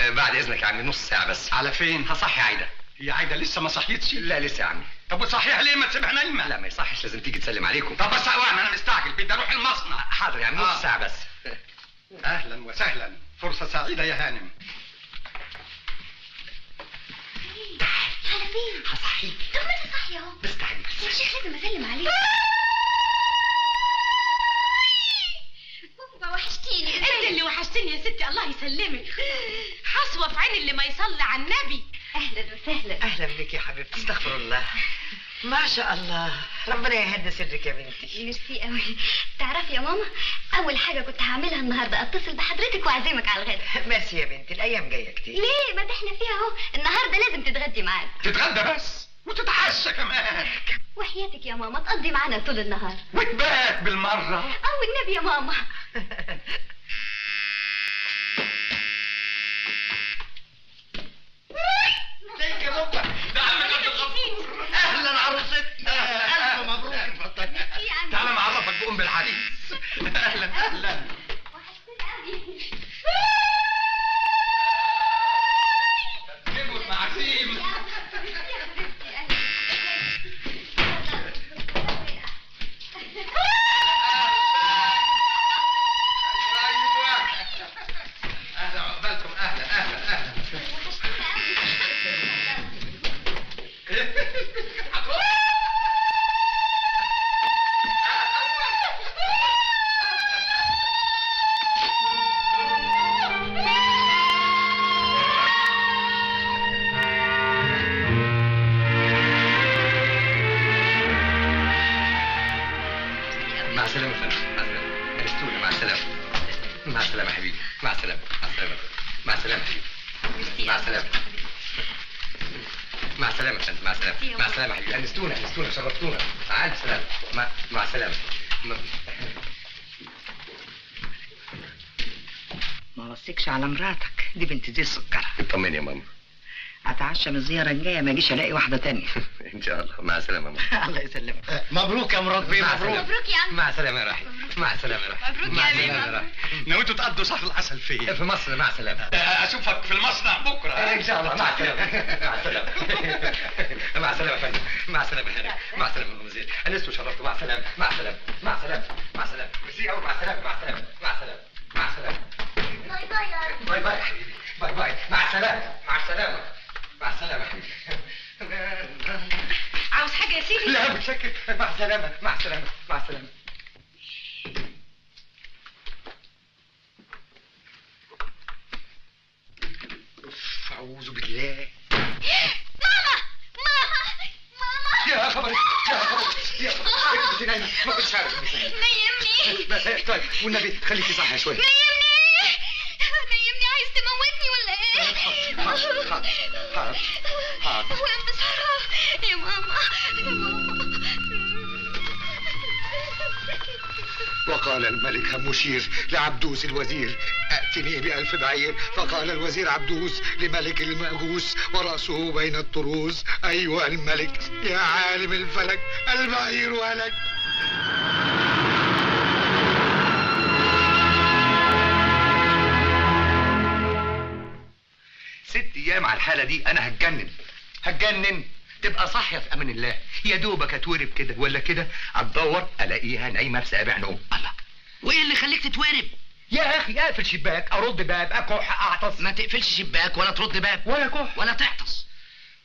آه، بعد إذنك يا عمي نص ساعة بس. على فين؟ هصحي عايدة. هي عايدة لسه ما صحيتش؟ لا لسه يا عمي. طب وصحيح ليه ما تسيبها نايمه لا ما يصحش لازم تيجي تسلم عليكم. طب بس أنا مستعجل بدي أروح المصنع. حاضر يا عم آه. نص ساعة بس. أهلا وسهلا. فرصة سعيدة يا هانم. على فين؟ هصحيك طب ما انت صاحية اهو بس تعالي يا شيخ لازم اسلم عليك بابا وحشتيني أنت اللي وحشتني يا ستي الله يسلمك. حصوة في عين اللي ما يصلي على النبي. أهلا وسهلا. أهلا بك يا حبيبتي استغفر الله. ما شاء الله. ربنا يهدي سرك يا بنتي. ميرسي قوي تعرفي يا ماما أول حاجة كنت هعملها النهارده أتصل بحضرتك وأعزمك على الغدا. ميرسي يا بنتي الأيام جاية كتير. ليه؟ ما ده إحنا فيها أهو. النهارده لازم تتغدي معانا. تتغدى بس وتتعشى كمان. وحياتك يا ماما تقضي معانا طول النهار. وتبات بالمرة. أو النبي يا ماما. ليك يا بابا. ده عمك عبد الغفور. أهلا عروستنا. ألف مبروك. اتفضل يعني تعالى معرفك بأم العريس. أهلا أهلا. تسلموا مع السلامه يا فندم مع السلامة. مع السلامة حبيبي. أنستونا أنستونا شرفتونا. مع الف سلامه مع مع السلامة. م- ما وصيكش على مراتك. دي بنت دي السكر. اطمني يا ماما. أتعشى من الزياره الجايه ما أجيش ألاقي واحدة تانية. إن شاء الله. مع السلامة يا ماما. الله يسلمك. مبروك يا مراد بيه مبروك السلامة. مبروك يا عم مع السلامة يا راحي مع السلامة يا راحي مبروك مع يا. راحي نويتوا تقضوا شهر العسل فين؟ في مصر مع السلامه اشوفك في المصنع بكره ان شاء الله مع السلامه مع السلامه مع السلامه يا فندم مع السلامه يا هانم مع السلامه يا مزيد انست وشرفت مع السلامه مع السلامه مع السلامه مع السلامه ميرسي قوي مع السلامه مع السلامه مع السلامه مع السلامه bye bye يا. bye bye يا حبيبي bye bye مع السلامه مع السلامه مع السلامه يا حبيبي عاوز حاجة يا سيدي لا متشكر مع السلامه مع السلامه مع السلامه أوف، أعوذ بالله. ماما! ماما! ماما! يا خبر يا خبر يا خبر. كنت نايمة. ما كنتش عارف إنك نايمة. نيمني طيب والنبي خليكي صاحيه شوية نيمني نيمني عايز تموتني ولا إيه؟ حاضر، حاضر، حاضر، حاضر. وين بسرعة يا ماما يا ماما. وقال الملك همشير لعبدوس الوزير. ائتني بألف بعير. فقال الوزير عبدوس لملك المأجوس ورأسه بين الطروس أيها الملك يا عالم الفلك البعير هلك ست أيام على الحالة دي أنا هتجنن. هتجنن. تبقى صاحية في أمان الله. يا دوبك اتورب كده ولا كده اتدور ألاقيها نايمة في سابع نوم. الله. وإيه اللي خليك تتورب؟ يا أخي اقفل شباك أرد باب أكح أعطس. ما تقفلش شباك ولا ترد باب. ولا كح. ولا تعطس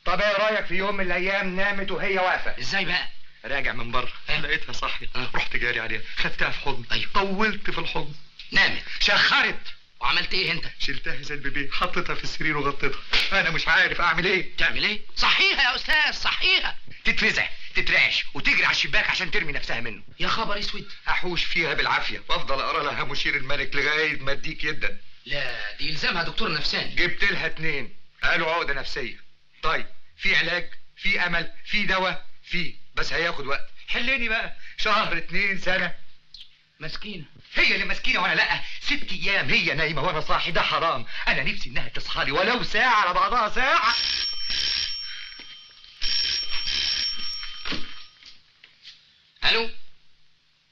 طب إيه رأيك في يوم من الأيام نامت وهي واقفة؟ إزاي بقى؟ راجع من بره. آه. لقيتها صاحية. آه. رحت جاري عليها. خدتها في حضن. أيوة. طولت في الحضن. نامت. شخرت. وعملت إيه انت؟ شلتها زي البيبي حطيتها في السرير وغطيتها. أنا مش عارف أعمل إيه. تعمل إيه؟ صحيها يا أستاذ صحيها تتفزع تترعش وتجري على الشباك عشان ترمي نفسها منه. يا خبر أسود. أحوش فيها بالعافية وأفضل اقرا لها مشير الملك لغاية ما أديك يدا لا دي يلزمها دكتور نفساني. جبت لها اتنين. قالوا عقدة نفسية. طيب في علاج في أمل في دواء في بس هياخد وقت. حليني بقى. شهر اتنين سنة. مسكينة. هي اللي مسكينة وأنا لأ. ست أيام هي نايمة وأنا صاحي ده حرام. أنا نفسي إنها تصحى لي ولو ساعة على بعضها ساعة. ألو؟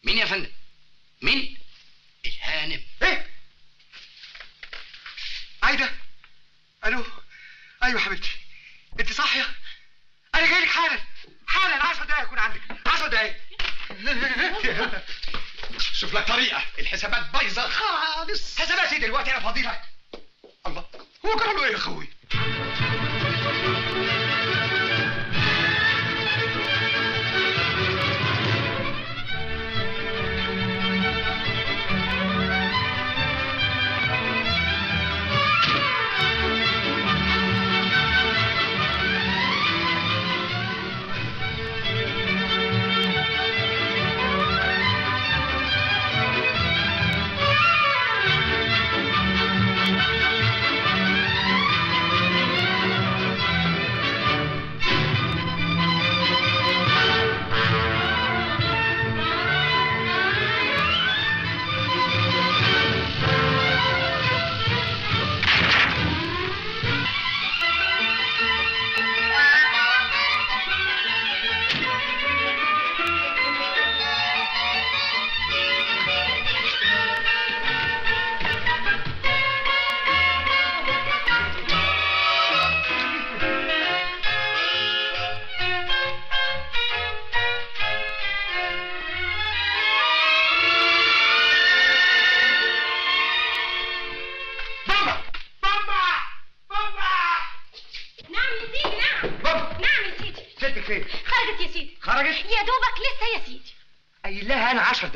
مين يا فندم؟ مين؟ الهانم. إيه؟ عايدة. ألو؟ أيوه حبيبتي. أنت صاحية؟ أنا جاي لك حالا. حالا. 10 دقايق اكون عندك. 10 دقايق. شوف لك طريقة. الحسابات بايظة. خالص. حساباتي دلوقتي أنا فاضي لك الله. هو جرى له إيه يا أخوي؟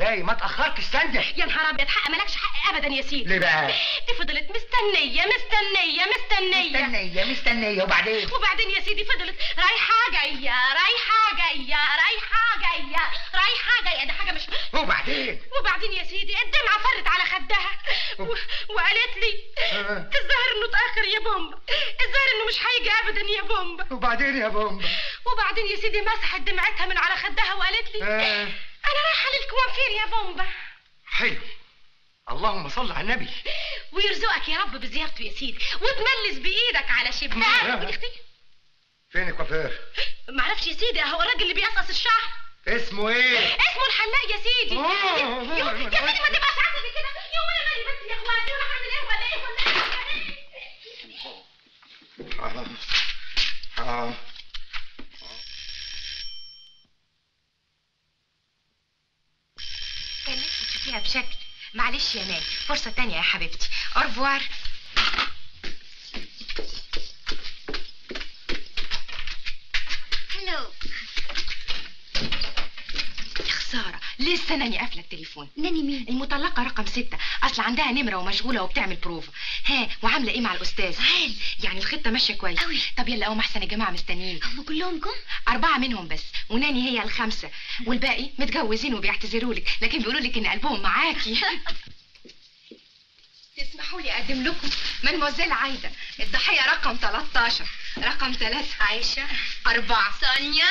لها أنا 10 دقايق ما اتاخرتش استنجح يا نهار أبيض حق مالكش حق ابدا يا سيدي. ليه بقى؟ دي فضلت مستنية مستنية مستنية. مستنية مستنية. وبعدين؟ وبعدين يا سيدي فضلت رايحة جاية رايحة جاية رايحة جاية رايحة جاية. ده حاجة مش وبعدين؟ وبعدين يا سيدي الدمعة فرت على خدها. و... وقالت لي آه. الظاهر إنه اتأخر يا بومبا الظاهر إنه مش هيجي ابدا يا بومبا وبعدين يا بومبا وبعدين يا سيدي مسحت دمعتها من على خدها وقالت لي أنا رايحة للكوافير يا بومبا. حلو. اللهم صل على النبي. ويرزقك يا رب بزيارته يا سيدي وتملس بإيدك على شباك ودي أختي. فين الكوافير؟ معرفش يا سيدي أهو الراجل اللي بيقصقص الشعر. اسمه إيه؟ اسمه الحلاق يا سيدي. يا يا- يا سيدي ما تبقاش عندك كده. يا وأنا مالي بس يا اخواتي وأنا هعمل إيه ولا إيه ولا إيه. آه. آه. تشوفيها بشكل. معلش يا نال فرصة تانية يا حبيبتي. أرفوار هلو يا خسارة لسه ناني قافلة التليفون؟ ناني مين؟ المطلقة رقم ستة. أصل عندها نمرة ومشغولة وبتعمل بروفا ها وعاملة إيه مع الأستاذ؟ عال. يعني الخطة ماشية كويس. أوي. طب يلا قوم أحسن يا جماعة مستنيين. هم كلهم جم أربعة منهم بس وناني هي الخامسة. والباقي متجوزين وبيعتذروا لك لكن بيقولوا لك إن قلبهم معاكي. تسمحوا لي أقدم لكم مدموزيل عايدة. الضحية رقم 13 رقم ثلاثة عايشة. أربعة. سونيا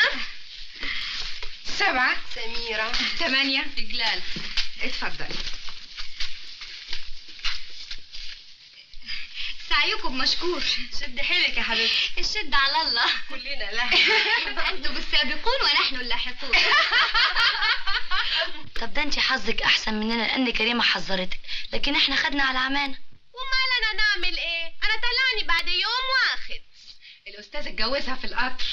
سبعة. سميرة. ثمانية. إجلال. اتفضلي سعيكم مشكور. شد حيلك يا حبيبتي الشد على الله. كلنا لا. أنتم السابقون ونحن اللاحقون. طب ده انت حظك احسن مننا لأن كريمة حذرتك. لكن إحنا خدنا على عمانا ومالنا نعمل إيه؟ أنا طلعني بعد يوم واخد. الأستاذ اتجوزها في القطر.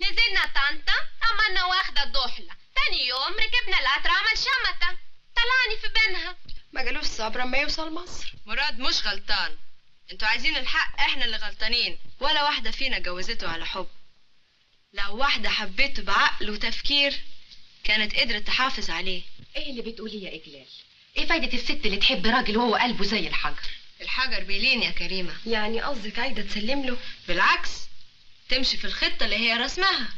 نزلنا طنطا عملنا واخدة الضحلة تاني يوم ركبنا القطر عمل شمتة طلعني في بينها ما جالوش صبر اما يوصل مصر. مراد مش غلطان. أنتوا عايزين الحق إحنا اللي غلطانين. ولا واحدة فينا جوزته على حب. لو واحدة حبته بعقل وتفكير كانت قدرت تحافظ عليه. إيه اللي بتقوليه يا إجلال؟ إيه فايدة الست اللي تحب راجل وهو قلبه زي الحجر؟ الحجر بيلين يا كريمة. يعني قصدك عايده تسلم له؟ بالعكس. تمشي في الخطة اللي هي رسمها.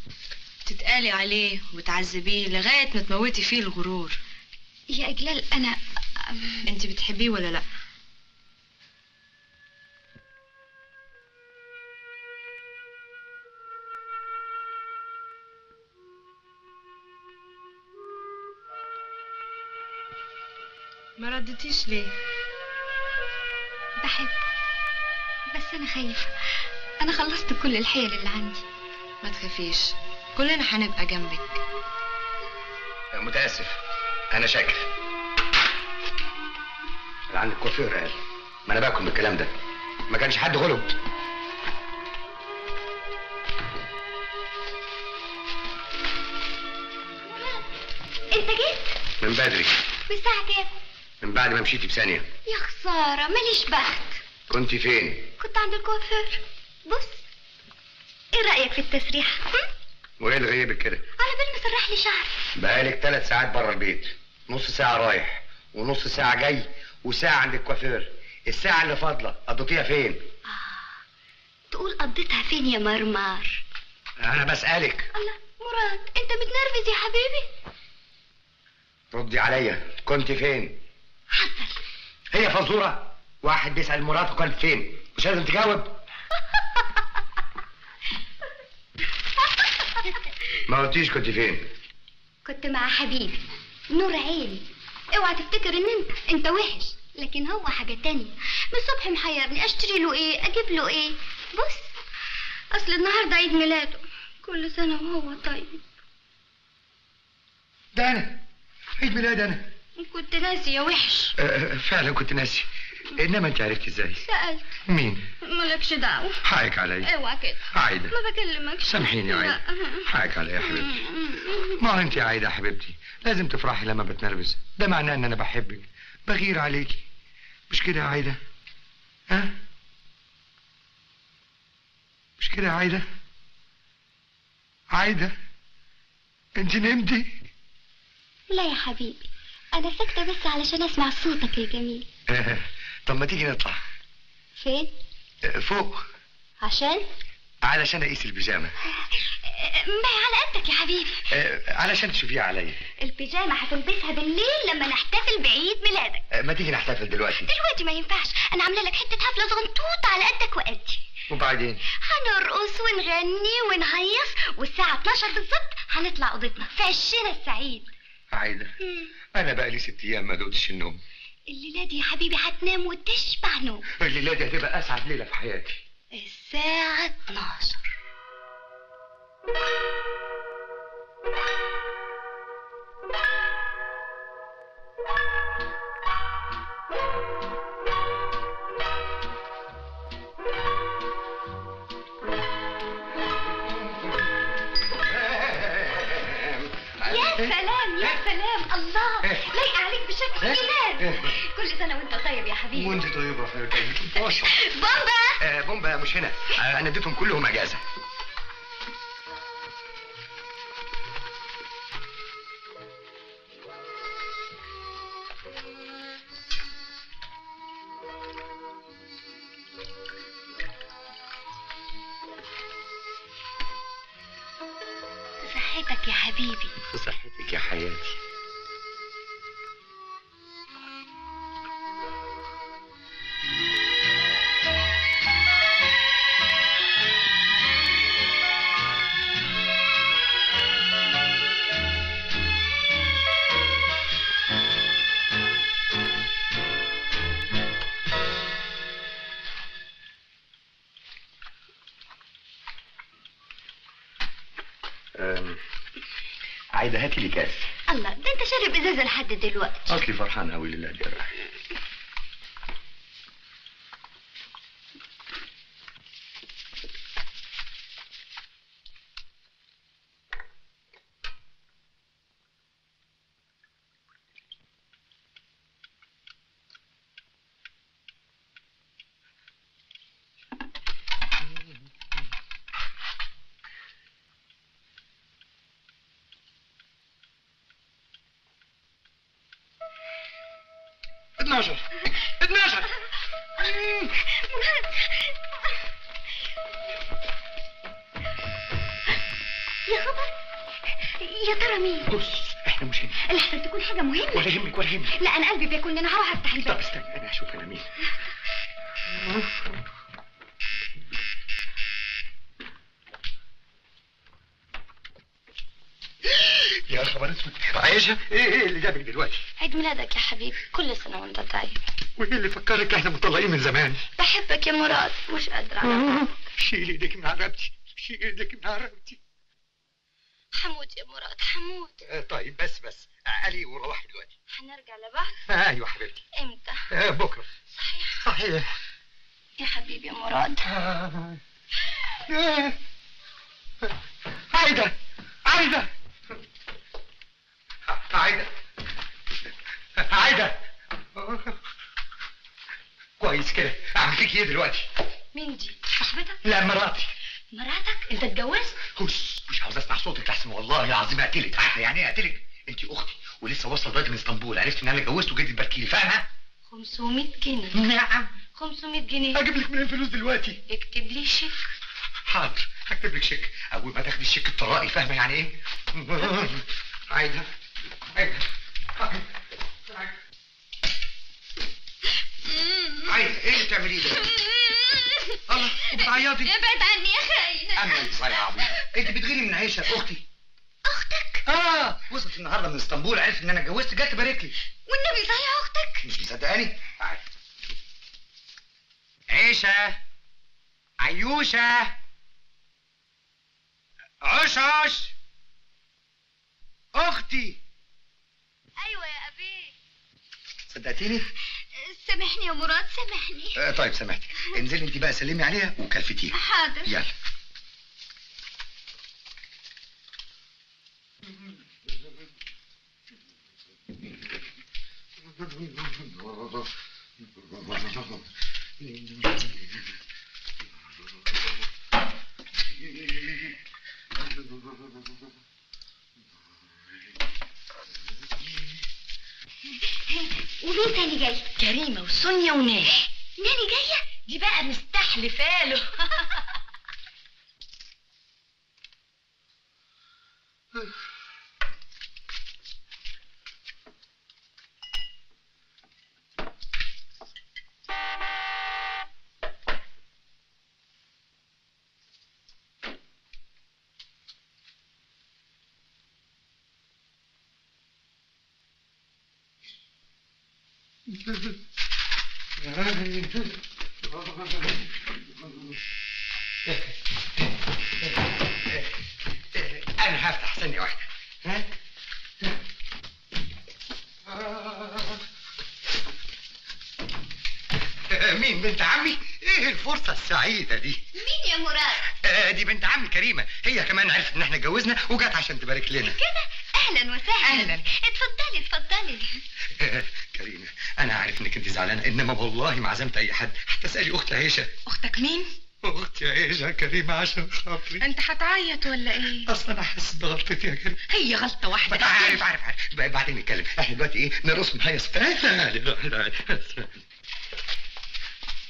تتقالي عليه وتعذبيه لغاية ما تموتي فيه الغرور. يا إجلال أنا انت بتحبيه ولا لأ؟ ما ردتيش ليه؟ بحب بس أنا خايفة. أنا خلصت كل الحيل اللي عندي. ما تخافيش كلنا هنبقى جنبك. متأسف. أنا شاكر. اللي عند الكوافير قال ما أنا باكل من الكلام ده. ما كانش حد غلب أنت جيت؟ من بدري. والساعة كام؟ من بعد ما مشيتي بثانية. يا خسارة ماليش بخت. كنت فين؟ كنت عند الكوافير. بص إيه رأيك في التسريحه هم؟ وإيه اللي غيبك كده على بال ما سرح لي شعري بقالك ثلاث ساعات بره البيت. نص ساعة رايح ونص ساعة جاي وساعة عند الكوافير. الساعة اللي فاضلة. قضيتيها فين؟ تقول قضيتها فين يا مرمر؟ أنا بسألك. الله مراد أنت متنرفز يا حبيبي. ردي عليا. كنت فين؟ حصل. هي فزورة. واحد بيسأل مراته كانت فين؟ مش لازم تجاوب. ما قلتيش كنت فين؟ كنت مع حبيبي نور عيني. اوعى تفتكر ان انت انت وحش لكن هو حاجة تانية. من الصبح محيرني اشتري له إيه؟ أجيب له إيه؟ بص اصل النهارده عيد ميلاده. كل سنة وهو طيب. ده أنا. عيد ميلاد أنا. كنت ناسي يا وحش. آه، فعلا كنت ناسي. إنما انت عرفت إزاي؟ سألت. مين؟ مالكش دعوة حقك عليا اوعى كده عايدة. ما بكلمكش سامحيني يا عايدة. لا. حقك عليا يا حبيبتي. ما هو انت يا عايدة يا حبيبتي. لازم تفرحي لما بتنرفز. ده معناه إن أنا بحبك. بغير عليكي. مش كده يا عايدة؟ ها؟ مش كده يا عايدة؟ عايدة انت نمتي؟ لا يا حبيبي. أنا ساكتة بس علشان أسمع صوتك الجميل آه، طب ما تيجي نطلع. فين؟ آه، فوق. عشان؟ علشان اقيس البيجامة. ما هي على قدك يا حبيبي. آه، علشان تشوفيها عليا البيجامة هتلبسها بالليل لما نحتفل بعيد ميلادك. آه، ما تيجي نحتفل دلوقتي. دلوقتي ما ينفعش. أنا عاملة لك حتة حفله صغنطوطه على قدك وقدي. وبعدين؟ هنرقص ونغني ونهيص والساعة 12 بالظبط هنطلع أوضتنا. في عشنا السعيد. عايدة أنا بقى لي ست أيام ما دقتش النوم. الليلة دي يا حبيبي هتنام وتشبع نوم الليلة دي هتبقى أسعد ليلة في حياتي. الساعة 12 يا الله لايق عليك بشكل ميلاد كل سنة وأنت طيب يا حبيبي. وأنت طيبة يا حبيبتي باشا بومبا! آه بومبا مش هنا. آه أنا اديتهم كلهم أجازة. دلوقتي. اصلي فرحان قوي لله. دي 500 جنيه. نعم. 500 جنيه. أجيب لك منين فلوس دلوقتي؟ اكتب لي شيك. حاضر هكتب لك شيك. اول ما تاخدي الشيك الطرائي فاهمة يعني إيه؟ عايده عايده عايده إيه اللي بتعمليه ده؟ الله وبتعيطي ابعد عني يا انت صايعه عبيطه أنت بتغيري من عيشة أختي أختك؟ آه وصلت النهارده من إسطنبول عرفت إن أنا اتجوزت جت تبارك لي. والنبي صحيح أختك؟ مش مصدقاني؟ تعالي عيشة عيوشة عشعش أختي. أيوه يا أبي. صدقتيني؟ سامحني يا مراد سامحني. آه طيب سامحتك انزلي انت بقى سلمي عليها وكلفتيها حاضر. يلا. ومين تاني جاي؟ كريمة وسونيا وناهي. ناني جاية؟ دي بقى مستحلفة له أنا هفتح ها آه، مين بنت عمي؟ إيه الفرصة السعيدة دي. مين يا مراد؟ آه، دي بنت عمي كريمة. هي كمان عرفت إن إحنا اتجوزنا وجت عشان تبارك لنا. كده أهلا وسهلا. أهلاً. اتفضلي اتفضلي. أنا عارف إنك أنت زعلانة إنما والله ما عزمت أي حد حتى اسألي أختي عيشة. أختك مين؟ أختي عيشة كريمة عشان خاطري. أنت هتعيط ولا إيه؟ أصلا أنا حاسس بغلطتي يا كريمه هي غلطة واحدة. عارف عارف عارف. بقى بعدين نتكلم. إحنا دلوقتي إيه؟ نرقص نهيص تعالي تعالي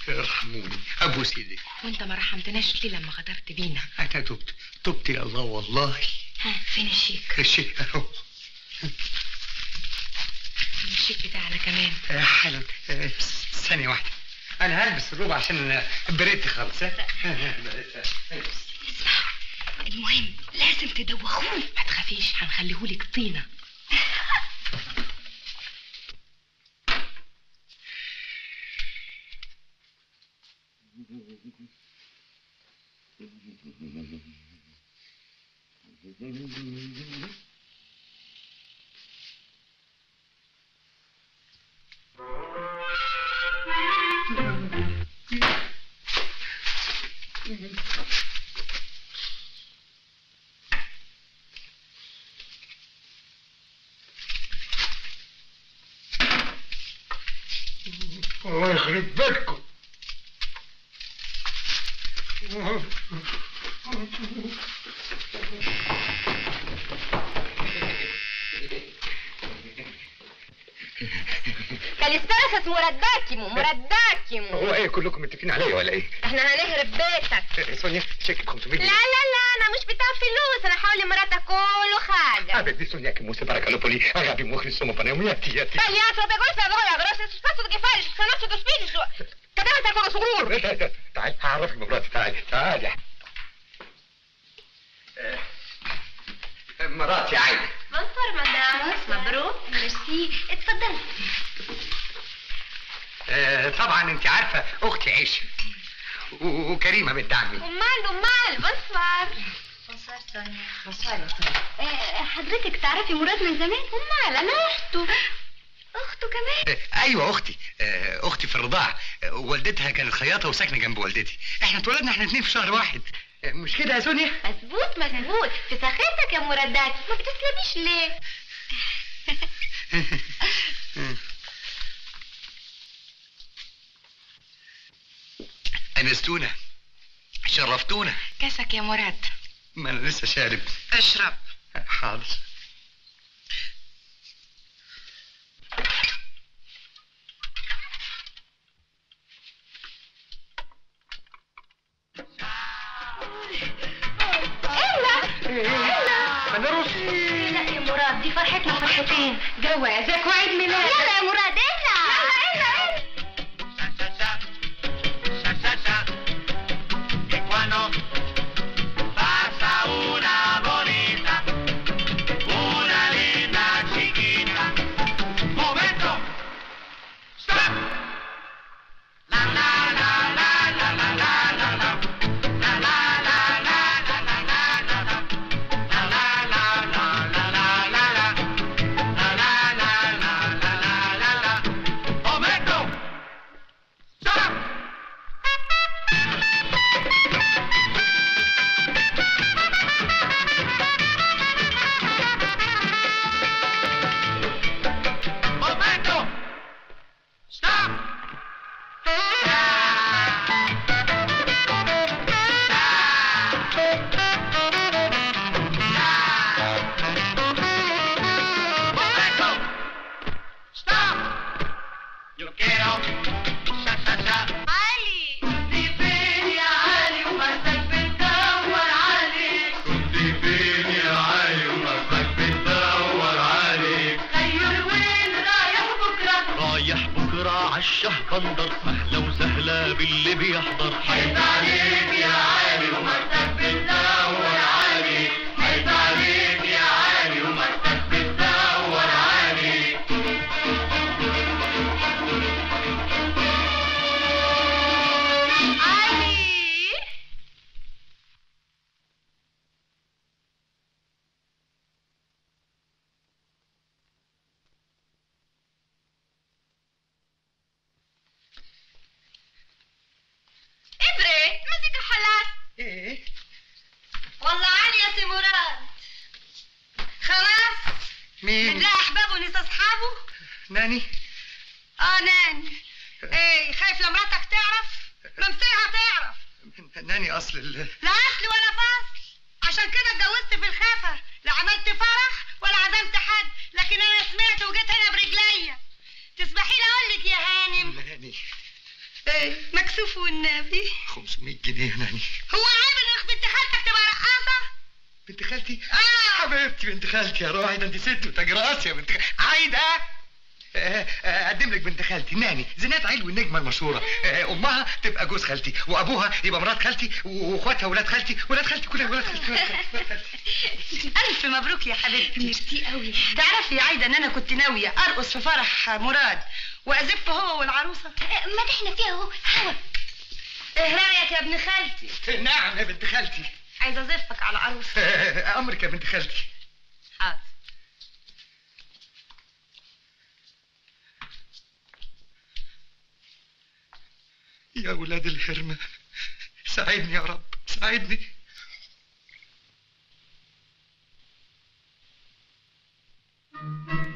ارحموني. ابوس إيدك وأنت ما رحمتناش ليه لما غدرت بينا؟ أنا تبت تبت يا الله والله. ها فين الشيك؟ الشيء أهو. بتاعنا كمان. آه، حالا آه، ثانية واحدة. أنا هلبس الروب عشان أنا بريت خالص ها المهم لازم تدوخوه. ما تخافيش هنخليهولك طينة. الله يخرب بيتكم. كاليستاسس مرداكيمو تحكيمه هو إيه كلكم متفقين عليا ولا إيه؟ إحنا هنهرب بيتك. إيه، سونيا شيك 500 لا لا لا أنا مش بتاع فلوس أنا حاول لمراتك كل حاجة. ابدي سونيا كي موسى بارك الله بولي غابي مخري سوما بنام ياتي ياتي بل يا ترى بقول يا بقول طيب، يا غراس تفصل كفايش كانت تسبيش كده أنت كنا صغور. طيب، طيب، تعال هعرفك مراتي تعال تعال. آه، مراتي عايدة. منصور مدام مبروك. ميرسي. اتفضلي. آه، طبعا أنت عارفة أختي عيشه وكريمة بنت عمي امال امال بونسوار يا سونيا حضرتك تعرفي مراد من زمان؟ امال أنا أخته. أخته كمان؟ آه، أيوه أختي. آه، أختي في الرضاعة. آه، والدتها كانت خياطة وساكنة جنب والدتي. إحنا اتولدنا إحنا اتنين في شهر واحد. آه، مش كده يا سونيا؟ مظبوط مظبوط. في سخيتك يا مرادات ما بتسلميش ليه؟ انستونا شرفتونا. كاسك يا مراد؟ ما أنا لسه شارب. اشرب. حاضر. لا يا مراد دي فرحتنا فرحتين. جوازك وعيد ميلادك. يلا يا مراد أصل ال... لا أصل ولا فصل. عشان كده اتجوزت في الخافة. لا عملت فرح ولا عزمت حد. لكن أنا سمعت وجيت هنا برجليا تسمحي لي أقول لك يا هانم؟ ناني إيه مكسوف والنبي. 500 جنيه يا ناني هو عيب ان بنت خالتك تبقى رقاصة؟ بنت خالتي؟ آه. حبيبتي بنت خالتي يا روحي ده أنت ست وتجراس يا بنت خالتي. عايدة! اقدم لك بنت خالتي ناني. زينات علو النجمه المشهورة. آه، أمها تبقى جوز خالتي وأبوها يبقى مرات خالتي وأخواتها ولاد خالتي ولاد خالتي كلها ولاد خالتي. ألف مبروك يا حبيبتي. ميرسي قوي تعرفي يا عايدة إن أنا كنت ناوية أرقص في فرح مراد وأزف هو والعروسة. ما إحنا فيها أهو. هوا. إيه رأيك يا ابن خالتي؟ نعم يا بنت خالتي. عايزة أزفك على عروسة. آه، أمرك يا بنت خالتي. حاضر. يا ولاد الهرمة ساعدني يا رب ساعدني. thank you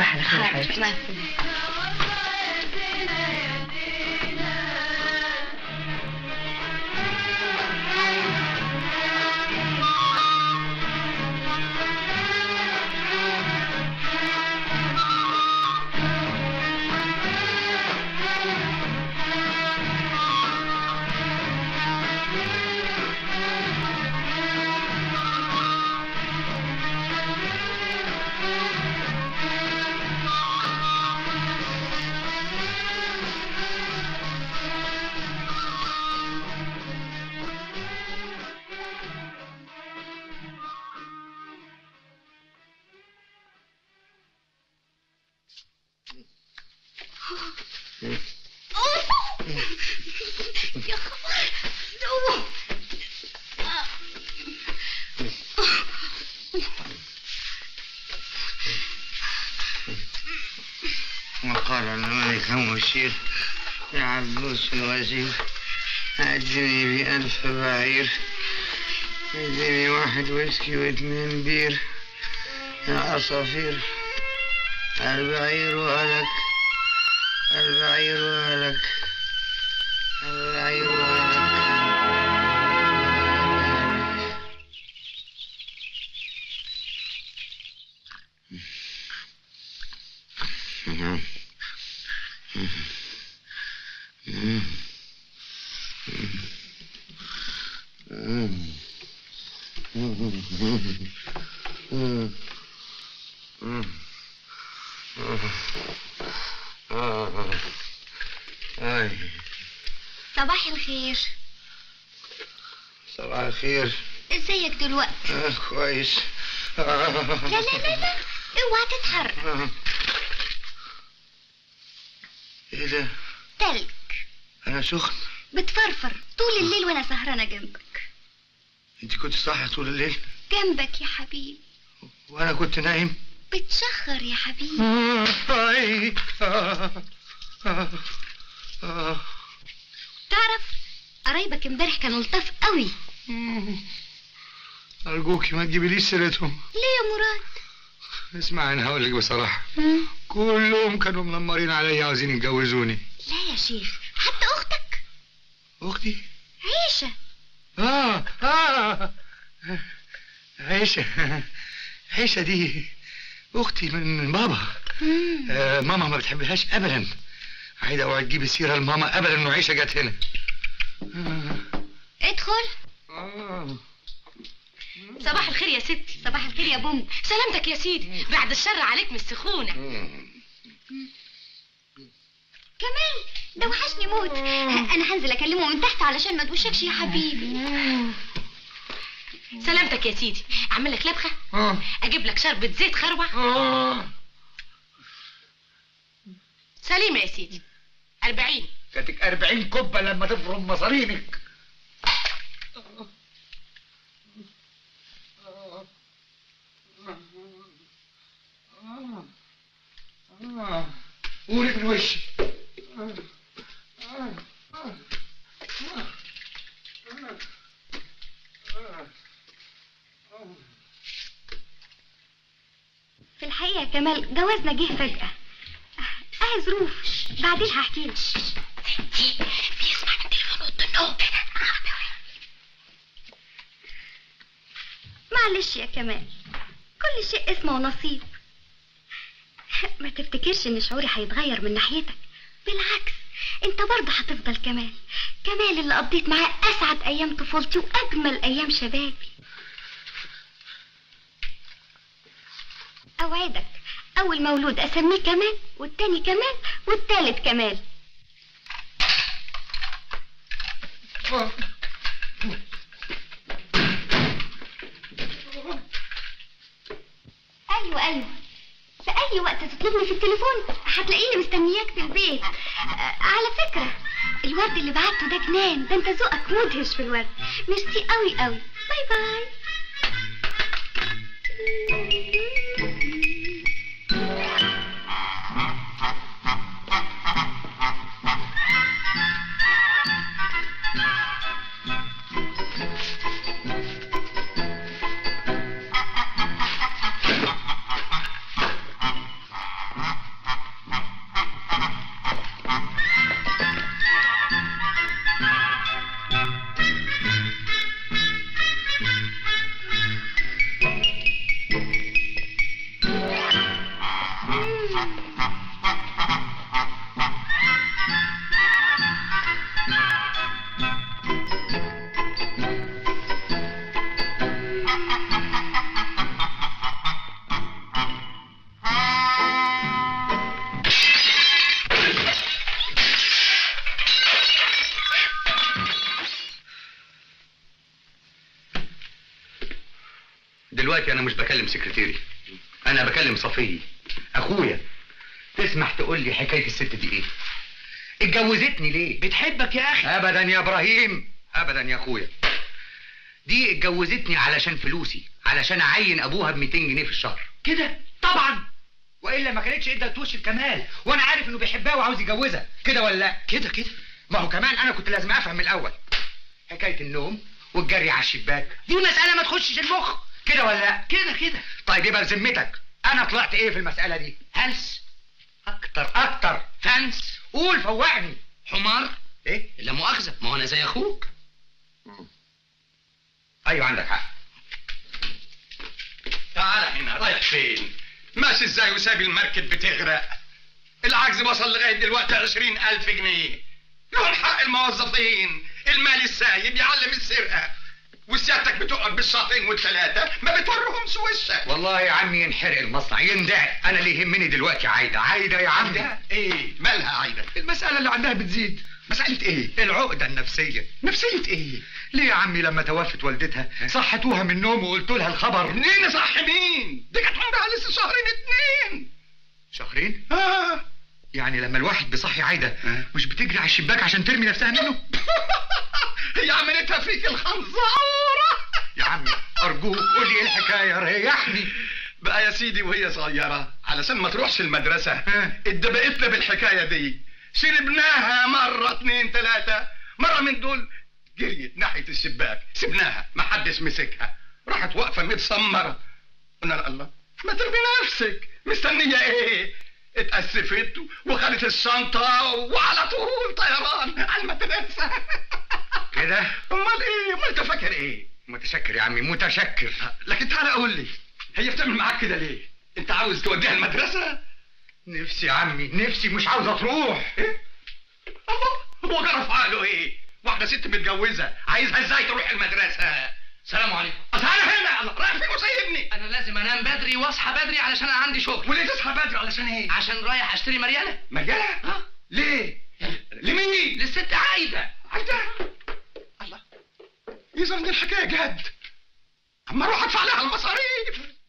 التليفون تصبحي على عبوس الوزير. أدني بألف بعير. اديني واحد ويسكي واثنين بير. عصافير البعير هلك البعير هلك البعير هلك صباح الخير. صباح الخير. ازيك دلوقتي؟ آه كويس. لا لا لا لا. اوعى تتحرك. آه. إيه ده؟ تلج. أنا سخن. بتفرفر طول الليل وأنا سهرانة جنبك. انت كنت صاحية طول الليل؟ جنبك يا حبيبي. وأنا كنت نايم. بتشخر يا. آه. آه. تعرف قرايبك امبارح كانوا لطاف قوي. ارجوكي ما تجيبيليش سيرتهم. ليه يا مراد؟ اسمعي أنا هقول لك بصراحة. كلهم كانوا منمرين عليا عاوزين يتجوزوني. لا يا شيخ حتى أختك. أختي؟ عيشة. آه آه. عيشة عيشة دي أختي من بابا. آه ماما ما بتحبهاش ابدا. عايده اوعي تجيبي سيره لماما ابدا إنه عيشة جت هنا. ادخل. صباح الخير يا ستي صباح الخير يا بوم. سلامتك يا سيدي. بعد الشر عليك من السخونة. كمال ده وحشني موت. أنا هنزل أكلمه من تحت علشان ما توشكش يا حبيبي. سلامتك يا سيدي. أعمل لك لبخة؟ أجيب لك شربة زيت خروع سليمة يا سيدي. أربعين. كاتك أربعين كبة لما تفرم مصارينك قولي من وشي. في الحقيقة يا كمال جوازنا جه فجأة. آه ظروف. بعدين هحكي لك. بيسمع من تليفون اوضه النوم معلش يا كمال. كل شيء اسمه ونصيب ما تفتكرش إن شعوري هيتغير من ناحيتك؟ بالعكس أنت برضه هتفضل كمال. كمال اللي قضيت معاه أسعد أيام طفولتي وأجمل أيام شبابي. أوعدك. أول مولود أسميه كمال والتاني كمال والتالت كمال. أيوه أيوه. في أي وقت تطلبني في التليفون هتلاقيني مستنياك في البيت. على فكرة الورد اللي بعته ده جنان. ده انت ذوقك مدهش في الورد. ميرسي قوي قوي باي باي. سكرتيري أنا بكلم صفيه أخويا تسمح تقول لي حكاية الست دي إيه؟ اتجوزتني ليه؟ بتحبك يا أخي. ابدا يا إبراهيم. ابدا يا أخويا. دي اتجوزتني علشان فلوسي علشان أعين أبوها ب 200 جنيه في الشهر. كده؟ طبعا. وإلا ما كانتش ادت وش الكمال. وأنا عارف إنه بيحبها وعاوز يجوزها. كده ولا؟ لا كده كده. ما هو كمان أنا كنت لازم أفهم من الأول. حكاية النوم والجري على الشباك. دي مسألة ما تخشش المخ. كده ولا لا؟ كده كده. طيب يبقى بذمتك أنا طلعت إيه في المسألة دي؟ هلس أكتر. أكتر. فانس قول فوقني. حمار. إيه؟ لا مؤاخذة. ما هو أنا زي أخوك. أيوه عندك حق. تعال هنا رايح فين؟ ماشي إزاي وسايب المركب بتغرق؟ العجز وصل لغاية دلوقتي عشرين ألف جنيه. لهم حق الموظفين. المال السايب يعلم السرقة. وسيادتك بتقعد بالشهرين والثلاثة؟ ما بتورهمش وشك. والله يا عمي ينحرق المصنع يندع أنا اللي يهمني دلوقتي عايدة. عايدة يا عمي. إيه مالها عايدة؟ المسألة اللي عندها بتزيد. مسألة إيه؟ العقدة النفسية. نفسية إيه؟ ليه يا عمي لما توفت والدتها صحتوها من النوم وقلت لها الخبر؟ منين صح مين دي كانت عمرها لسه شهرين اتنين. شهرين؟ آه. يعني لما الواحد بيصحي عايدة مش بتجري على الشباك عشان ترمي نفسها منه؟ هي عملتها فيك الخنزارة يا عمي أرجوك قول لي إيه الحكاية ريحني. بقى يا سيدي وهي صغيرة علشان ما تروحش المدرسة. اتدبقتنا بالحكاية دي. شربناها مرة اتنين تلاتة. مرة من دول جريت ناحية الشباك سبناها ما حدش مسكها. راحت واقفة متسمرة. قلنا الله ما ترمي نفسك. مستنية إيه؟ اتأسفت وخدت الشنطة وعلى طول طيران على المدرسة كده امال إيه امال انت فاكر إيه متشكر يا عمي متشكر لكن تعالى قول لي هي بتعمل معاك كده ليه انت عاوز توديها المدرسة نفسي يا عمي نفسي مش عاوزه تروح إيه الله هو جرى في عقله إيه واحدة ست متجوزة عايزها إزاي تروح المدرسة سلام عليكم. تعالى هنا الله رايح فين وسايبني أنا لازم أنام بدري وأصحى بدري علشان أنا عندي شغل. وليه تصحى بدري؟ علشان إيه؟ عشان رايح أشتري مريالة. مريالة؟ ها ليه؟ لمين؟ للست عايدة. عايدة؟ الله. يظهر ان الحكاية جد. أما أروح ادفع لها المصاريف.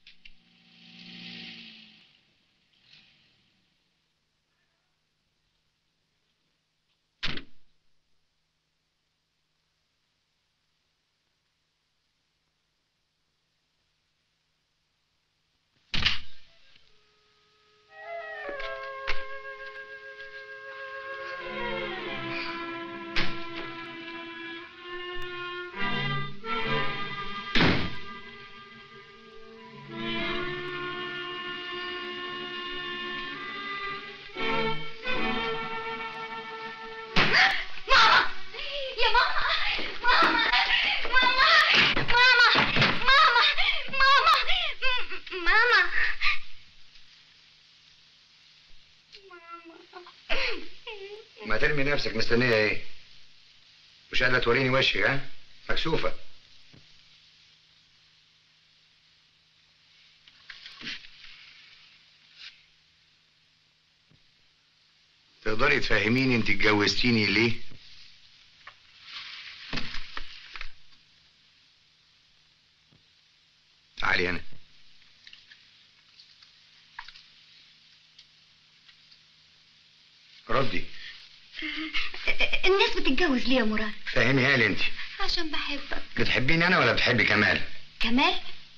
ما ترمي نفسك مستنيه إيه؟ مش قادرة توريني وشك ها؟ مكسوفة. تقدري تفهميني أنت اتجوزتيني ليه تعالي هنا ردي بتتجوز ليه يا مراد؟ فهميها لي انت. عشان بحبك. بتحبيني أنا ولا بتحبي كمال؟ كمال؟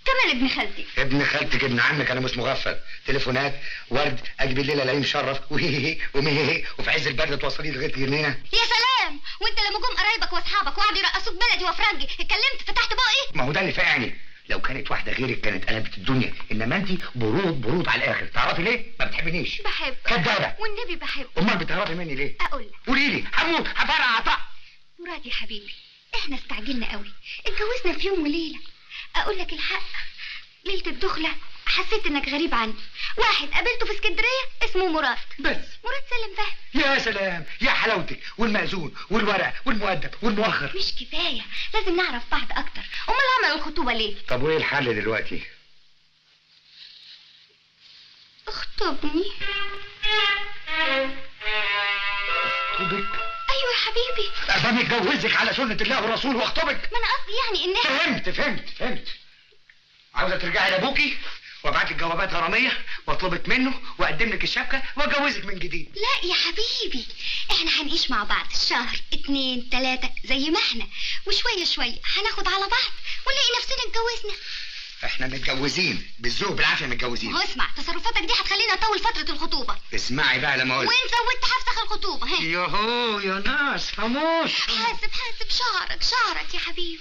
كمال ابن خالتي. ابن خالتك ابن عمك أنا مش مغفل. تليفونات ورد أجي بالليل الاقيه مشرف وهي ومهي وفي عز البرد توصلي لغاية جنينة. يا سلام! وانت لما جم قرايبك واصحابك وقعدوا يرقصوك بلدي وفرنجي اتكلمت فتحت بقي ما هو ده اللي فاعني لو كانت واحدة غيرك كانت قلبت الدنيا إنما انت برود برود على الآخر. تعرفي ليه؟ ما بتحبنيش. بحبك. كدابه والنبي بحبك. أمال بتهربي مني ليه؟ أقول لك. قولي لي. هموت هفرع عطاء. مراد يا حبيبي إحنا استعجلنا قوي. اتجوزنا في يوم وليلة. أقول لك الحق. ليلة الدخلة حسيت إنك غريب عني. واحد قابلته في اسكندرية اسمه مراد. بس. مراد سلم فهمي يا سلام يا حلاوتك والمأذون والورق والمؤدب والمؤخر. مش كفاية لازم نعرف بعض أكتر. أمال عملوا الخطوبة ليه؟ طب وإيه الحل دلوقتي؟ اخطبني. اخطبك؟ أيوه يا حبيبي. ابقى متجوزك على سنة الله ورسوله واخطبك. ما أنا قصدي يعني إن فهمت فهمت فهمت. عاوزة ترجعي لأبوكي؟ وابعت لك جوابات غراميه واطلبك منه وأقدم لك الشبكة واتجوزك من جديد. لا يا حبيبي إحنا هنعيش مع بعض شهر اتنين تلاتة زي ما إحنا. وشوية شوية هناخد على بعض ونلاقي نفسنا اتجوزنا. إحنا متجوزين بالذوق بالعافية متجوزين. اسمع تصرفاتك دي هتخلينا نطول فترة الخطوبة. اسمعي بقى لما أقول وإن زودت هفسخ الخطوبة ها. يوهو يا ناس هموت حاسب حاسب شعرك شعرك يا حبيبي.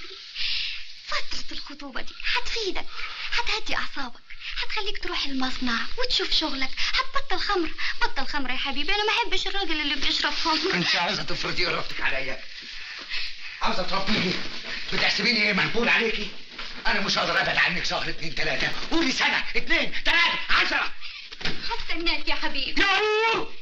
فترة الخطوبة دي. هتفيدك هتهدي أعصابك هتخليك تروح المصنع وتشوف شغلك. هتبطل خمر بطل خمر يا حبيبي. أنا ما أحبش الراجل اللي بيشرب خمر. أنت عاوزه تفرضي ارادتك عليا؟ عاوزة تربيني؟ بتحسبيني إيه مهبول عليكي؟ أنا مش هقدر أبعد عنك شهر اتنين تلاتة. قولي سنة اتنين تلاتة عشرة. هستناك يا حبيبي. كده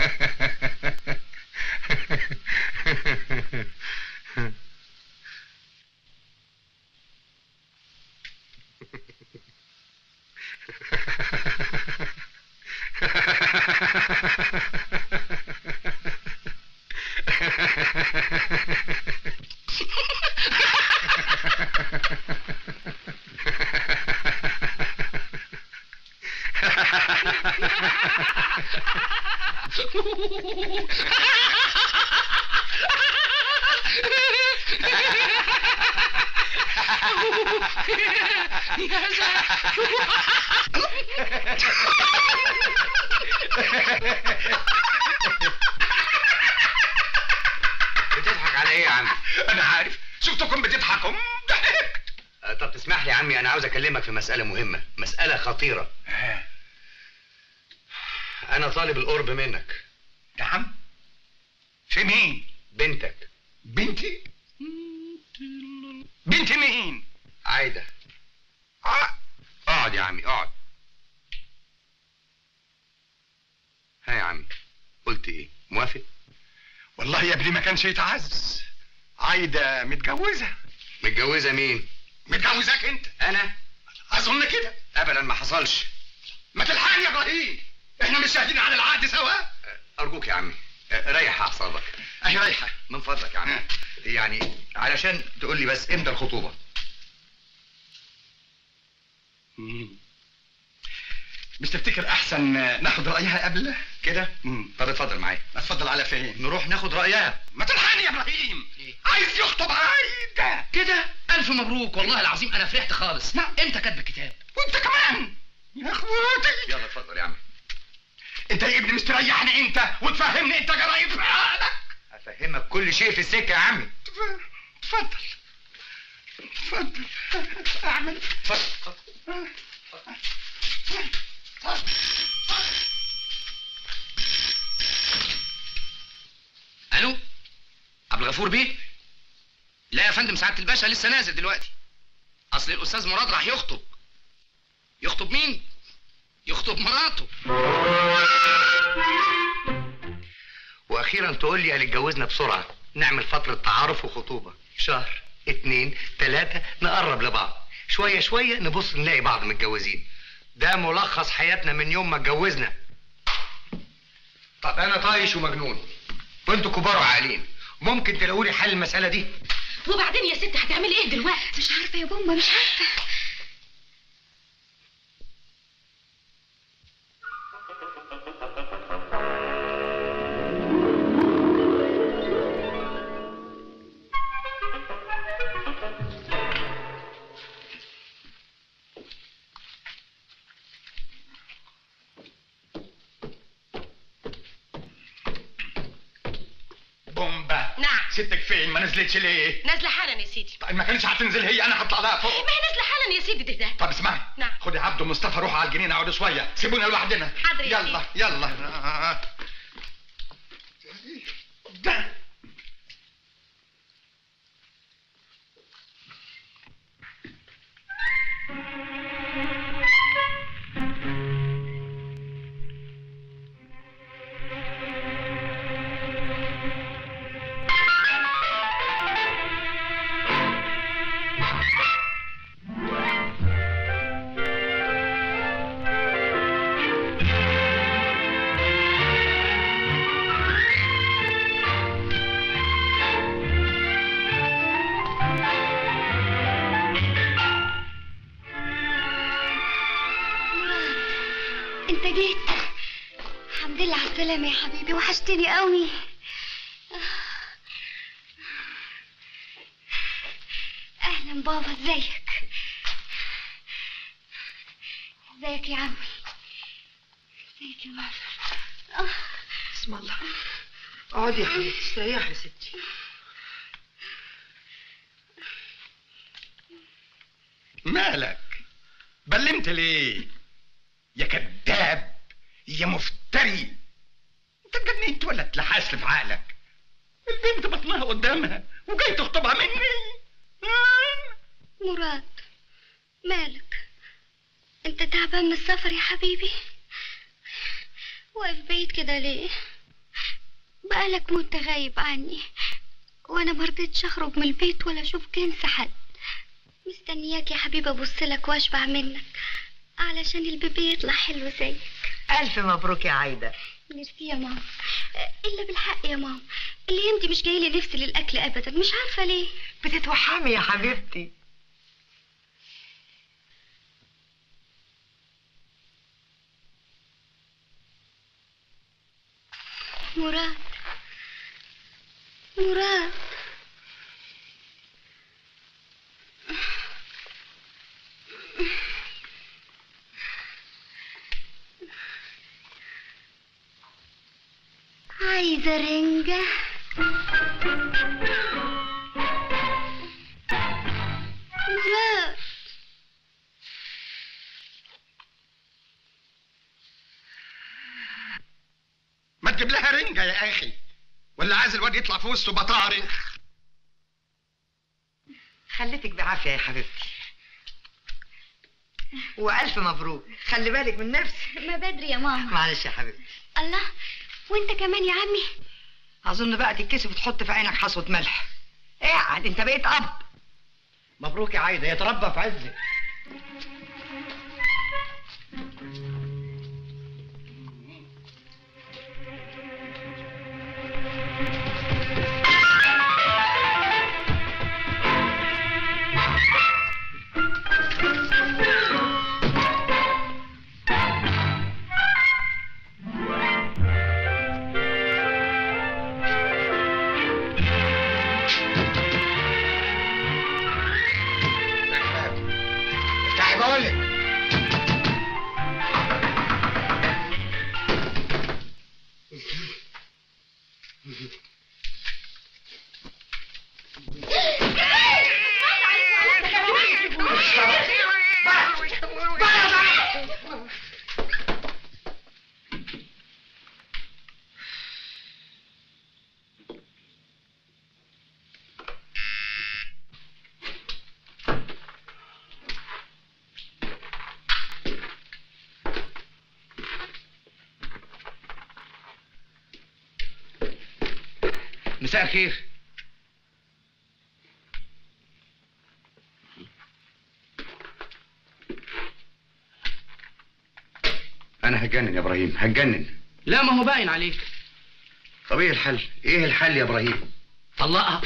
مسألة مهمة مسألة خطيرة. أنا طالب القرب منك. نعم. في مين؟ بنتك. بنتي؟ بنت مين؟ عايدة. اقعد يا عمي اقعد. ها يا عمي قلت إيه؟ موافق؟ والله يا ابني ما كانش يتعز. عايدة متجوزة. متجوزة مين؟ متجوزاك انت أنا اظن كده ابدا ما حصلش. ما تلحقني يا إبراهيم. إحنا مش شاهدين على العقد سوا. أرجوك يا عمي. آه، ريح اعصابك أهي رايحه من فضلك يا عمي. يعني علشان تقول لي بس إمتى الخطوبة. مش تفتكر أحسن ناخد رأيها قبل؟ كده؟ طب اتفضل معايا. اتفضل على فين؟ نروح ناخد رأيها. ما تلحقني يا إبراهيم. عايز يخطب عايدة. كده؟ ألف مبروك. والله العظيم أنا فرحت خالص. نعم. انت كاتب الكتاب وانت كمان يا اخواتي يلا اتفضل يا عم انت يا ابني مستريحني انت وتفهمني انت جرايب في حالك افهمك كل شيء في السكة يا عمي. اتفضل اتفضل أعمل. اتفضل ألو؟ عبد الغفور بيه؟ لا يا فندم سعادة الباشا لسه نازل دلوقتي. أصل الأستاذ مراد راح يخطب. يخطب مين؟ يخطب مراته. وأخيرا تقول لي قال اتجوزنا بسرعة؟ نعمل فتره تعارف وخطوبة. شهر اتنين تلاتة نقرب لبعض. شوية شوية نبص نلاقي بعض متجوزين. ده ملخص حياتنا من يوم ما اتجوزنا. طب أنا طايش ومجنون. وانتوا كبار وعاقلين. ممكن تلاقوا لي حل المسألة دي؟ وبعدين يا ست هتعملي إيه دلوقتي؟ مش عارفة يا بومبا مش عارفة. ستك فين ما نزلتش ليه نازلة حالا يا سيدي طيب ما كانتش هتنزل هي أنا هطلع لها فوق ما هي نازلة حالا يا سيدي ده, ده. طب اسمعي نعم. خدي عبد ومصطفى روحوا على الجنينة اقعدوا شوية سيبونا لوحدنا حاضر يا يلا يلا آه. ده. اقعدي يا حبيبتي استريحي يا ستي. مالك؟ بلمت ليه؟ يا كذاب يا مفتري. انت اتجننت ولا اتلحست في عقلك. البنت بطنها قدامها وجاي تخطبها مني. مراد مالك؟ انت تعبان من السفر يا حبيبي؟ واقف بعيد كده ليه؟ بقالك مدة غايب عني. وأنا مرضتش أخرج من البيت ولا أشوف جنس حد. مستنياك يا حبيبي أبص لك وأشبع منك علشان البيبي يطلع حلو زيك. ألف مبروك يا عايدة. ميرسي يا ماما. إلا بالحق يا ماما. الأيام دي مش جايلي نفسي للأكل ابدا. مش عارفة ليه. بتتوحمي يا حبيبتي. مراد. مراد عايزة رنجة يطلع في وسطه بطارخ خليتك بعافية يا حبيبتي. وألف مبروك. خلي بالك من نفسك. ما بدري يا ماما. معلش يا حبيبتي. الله وأنت كمان يا عمي؟ أظن بقى تتكسف وتحط في عينك حصوة ملح. اقعد أنت بقيت أب. مبروك يا عايدة يتربى في عزك. Órale. الخير أنا هتجنن يا إبراهيم هتجنن. لا ما هو باين عليك. طب إيه الحل إيه الحل يا إبراهيم؟ طلقها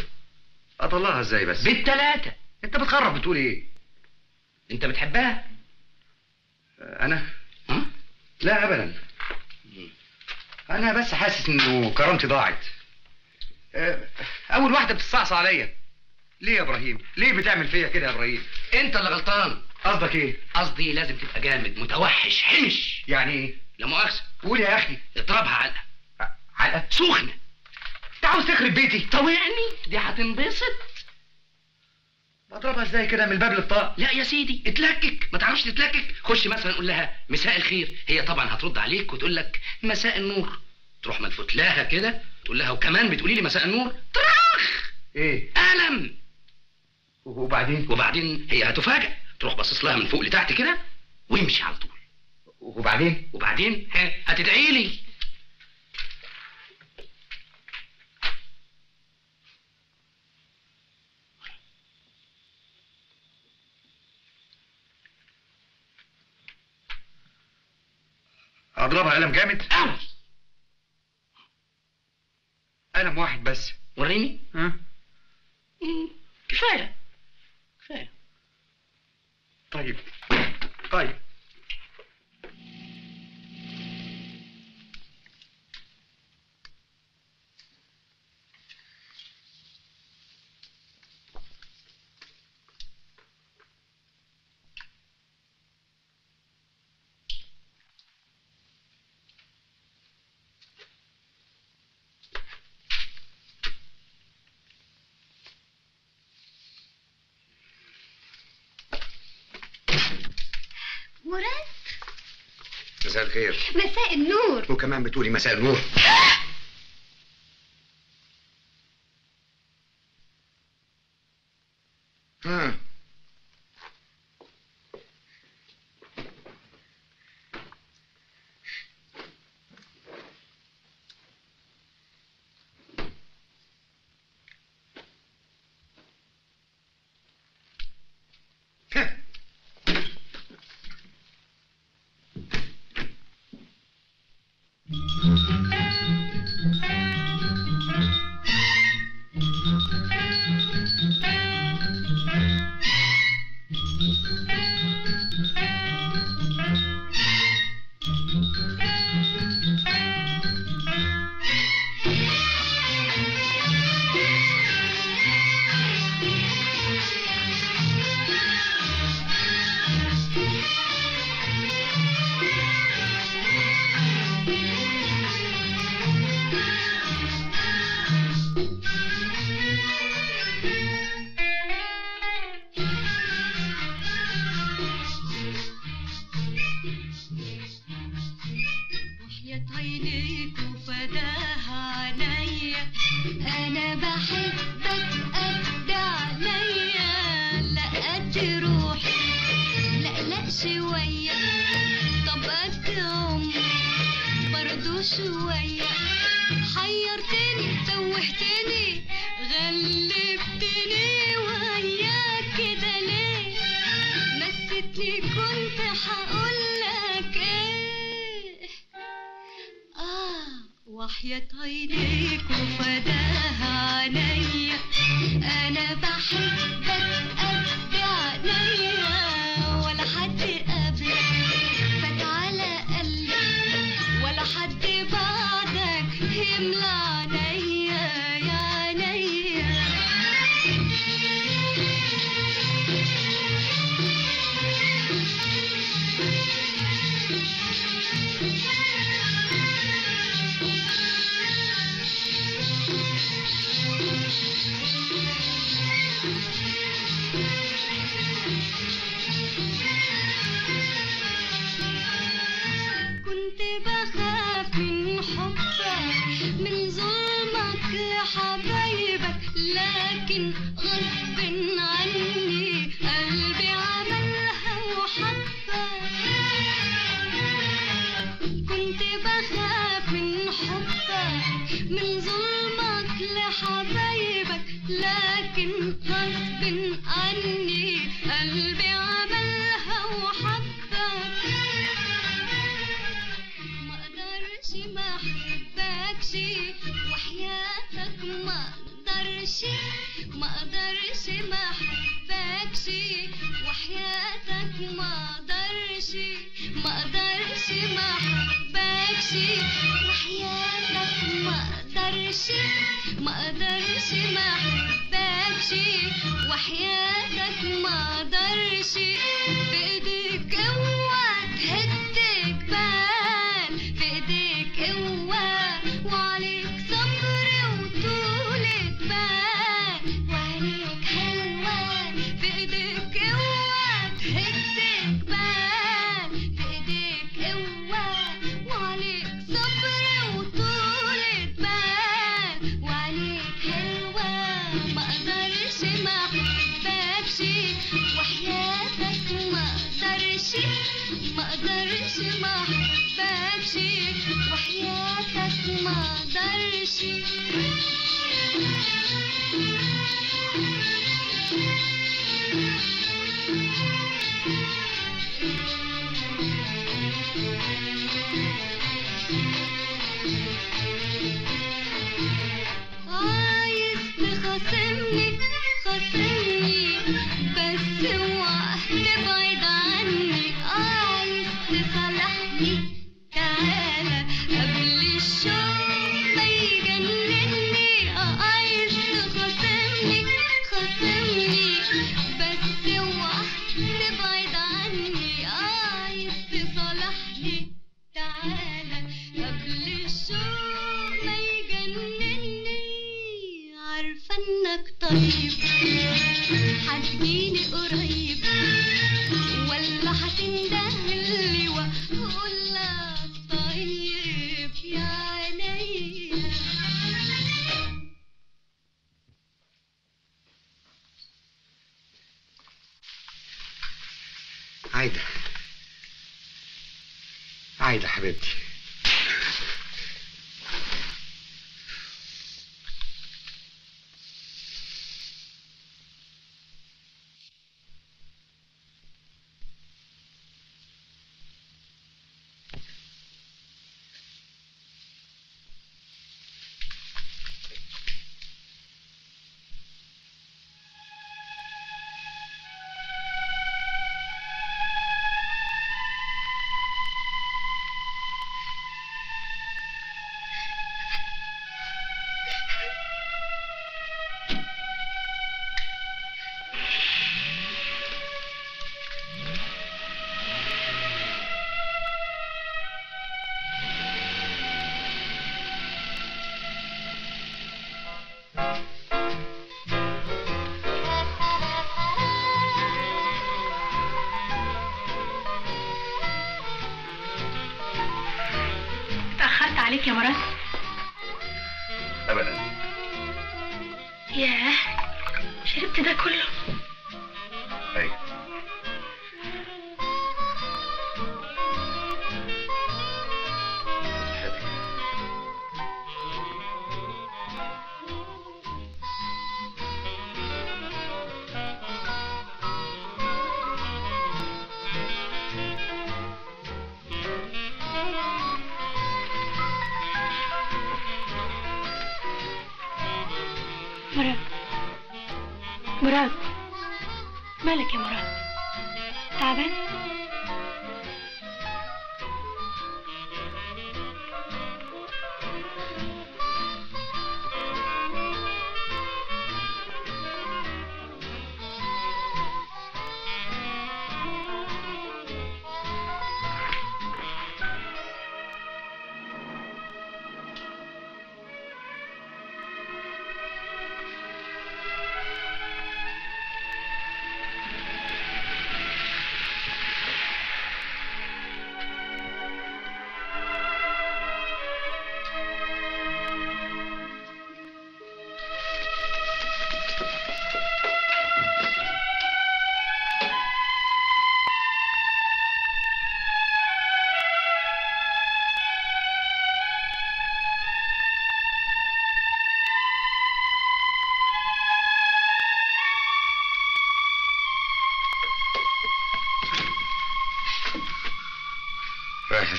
أطلقها إزاي بس؟ بالتلاتة. أنت بتخرب بتقول إيه؟ أنت بتحبها؟ أنا؟ لا ابدا. أنا بس حاسس إنه كرامتي ضاعت. أول واحدة بتستعصى عليا. ليه يا إبراهيم؟ ليه بتعمل فيا كده يا إبراهيم؟ أنت اللي غلطان. قصدك إيه؟ قصدي لازم تبقى جامد متوحش حمش. يعني إيه؟ لا مؤاخذة. قول يا أخي. اضربها علقة. علقة؟ سخنة. أنت عاوز تخرب بيتي. طوعني؟ دي هتنبسط. اضربها إزاي كده من الباب للطاق؟ لا يا سيدي اتلكك. ما تعرفش تتلكك؟ خش مثلا قول لها مساء الخير. هي طبعا هترد عليك وتقول لك مساء النور. تروح ملفوت لها كده تقول لها وكمان بتقولي لي مساء النور ترخ إيه؟ ألم! وبعدين؟ وبعدين هي هتفاجئ تروح باصص لها من فوق لتحت كده ويمشي على طول. وبعدين؟ وبعدين هتدعي لي. اضربها قلم جامد؟ قوي قلم واحد بس. وريني. ها؟ كفاية. كفاية. طيب. طيب. الخير مساء النور. وكمان بتقولي مساء النور.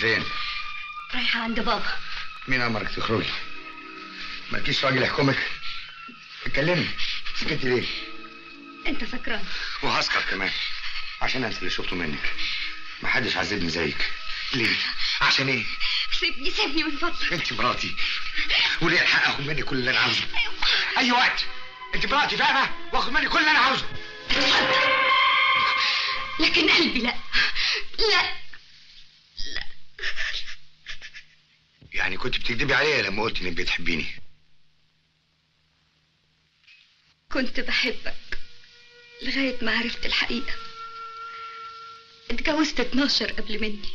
فين رايحة عند بابا مين أمرك تخرجي مالكيش راجل يحكمك. اتكلمي سكتي ليه؟ أنت سكران. وهسكر كمان. عشان انت اللي شفته منك. محدش عذبني زيك. ليه؟ عشان إيه؟ سيبني سيبني من فضلك أنت مراتي. وليه الحق اخد مني كل اللي أنا عاوزه؟ أي وقت. أنت مراتي فاهمة؟ واخد مني كل اللي أنا عاوزه. لكن قلبي لا. لا. يعني كنت بتكدبي عليا لما قلت إنك بتحبيني. كنت بحبك لغاية ما عرفت الحقيقة. اتجوزت 12 قبل مني.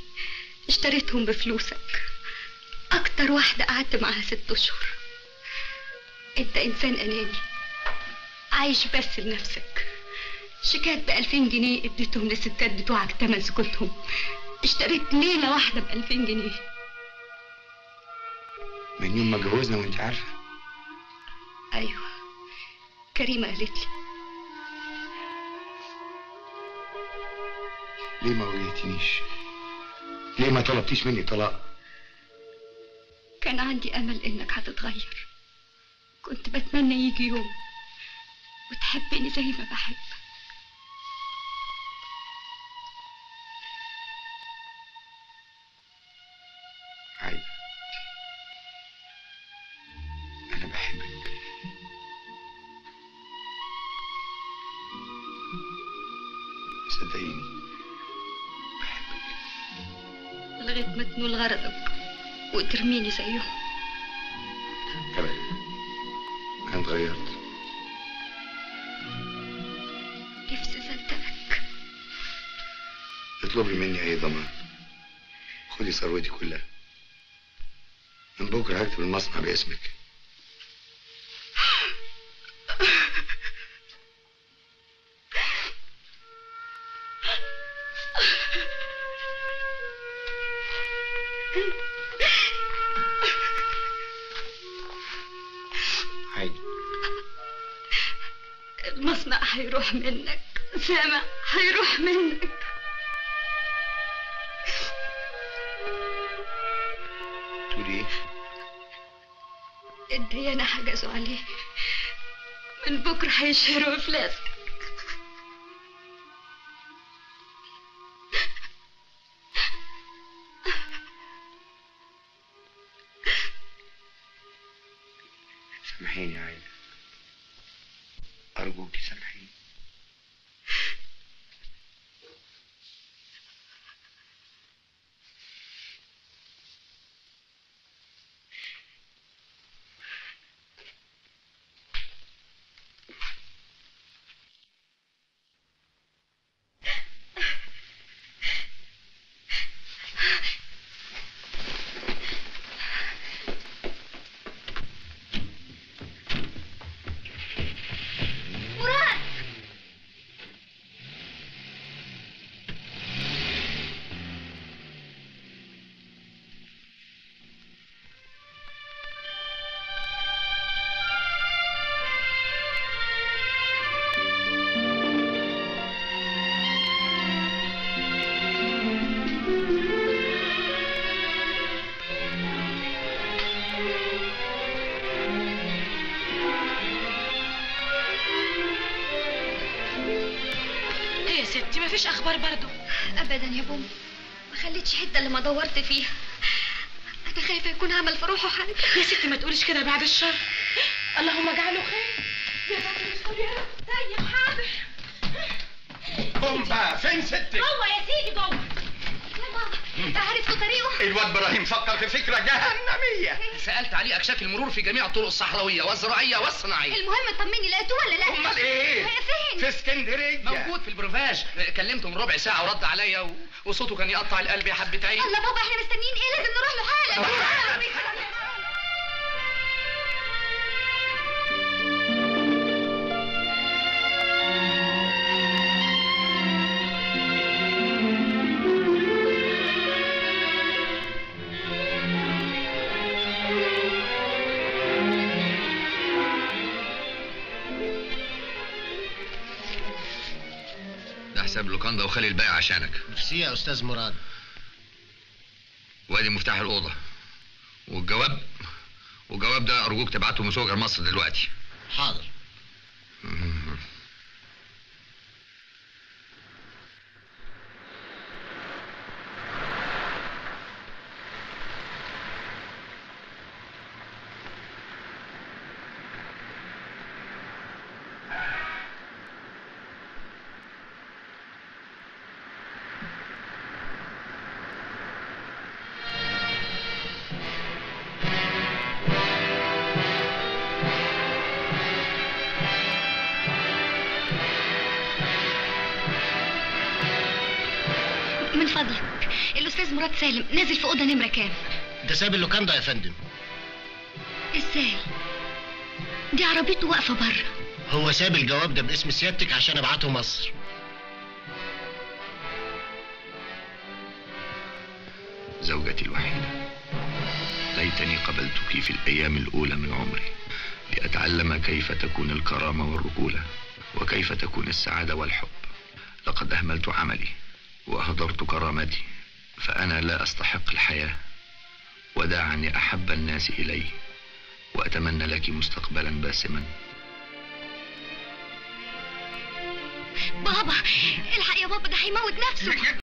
اشتريتهم بفلوسك. أكتر واحدة قعدت معاها ست أشهر. أنت إنسان أناني. عايش بس لنفسك. شيكات بألفين جنيه اديتهم للستات بتوعك تمن سكوتهم اشتريت ليلة واحدة بألفين جنيه. من يوم ما اتجوزنا وانت عارفة. أيوة. كريمة قالت لي. ليه ما واجهتنيش ليه ما طلبتيش مني طلاق؟ كان عندي أمل إنك هتتغير. كنت بتمنى يجي يوم وتحبني زي ما بحبك ثروتي كلها. من بكرة هكتب المصنع باسمك. المصنع هيروح منك Hur är flest? مفيش أخبار برضو أبدا يا بوم. ما خليتش حتة اللي ما دورت فيها. أنا خايفة يكون عمل في روحه حاجة يا ستي ما تقوليش كده بعد الشر. اللهم اجعله خير. يا رب استر يا رب. طيب حاضر. قوم بقى فين ستك؟ سيدي جوه يا بابا انت عرفت طريقه؟ الواد إبراهيم فكر في فكرة جهنمية. سألت عليه أكشاف المرور في جميع الطرق الصحراوية والزراعية والصناعية. المهم طمني لقيتوه ولا لا. أمال إيه؟ فين؟ في اسكندرية. موجود في البروفاج. كلمته من ربع ساعة ورد عليا و... وصوته كان يقطع القلب يا حبة عين الله بابا إحنا مستنيين إيه؟ لازم نروح له حالا. وخلي الباقي عشانك. ميرسي يا أستاذ مراد. وادي مفتاح الأوضة. والجواب والجواب ده أرجوك تبعته مسوق مصر دلوقتي. حاضر. نازل في أوضة نمرة كام؟ ده ساب اللوكاندا يا فندم. إزاي؟ دي عربيته واقفة بره. هو ساب الجواب ده باسم سيادتك عشان أبعته مصر. زوجتي الوحيدة. ليتني قبلتك في الأيام الأولى من عمري لأتعلم كيف تكون الكرامة والرجولة وكيف تكون السعادة والحب. لقد أهملت عملي وأهدرت كرامتي. فأنا لا أستحق الحياة وداعني أحب الناس إلي وأتمنى لك مستقبلا باسما. بابا الحق يا بابا ده هيموت نفسه.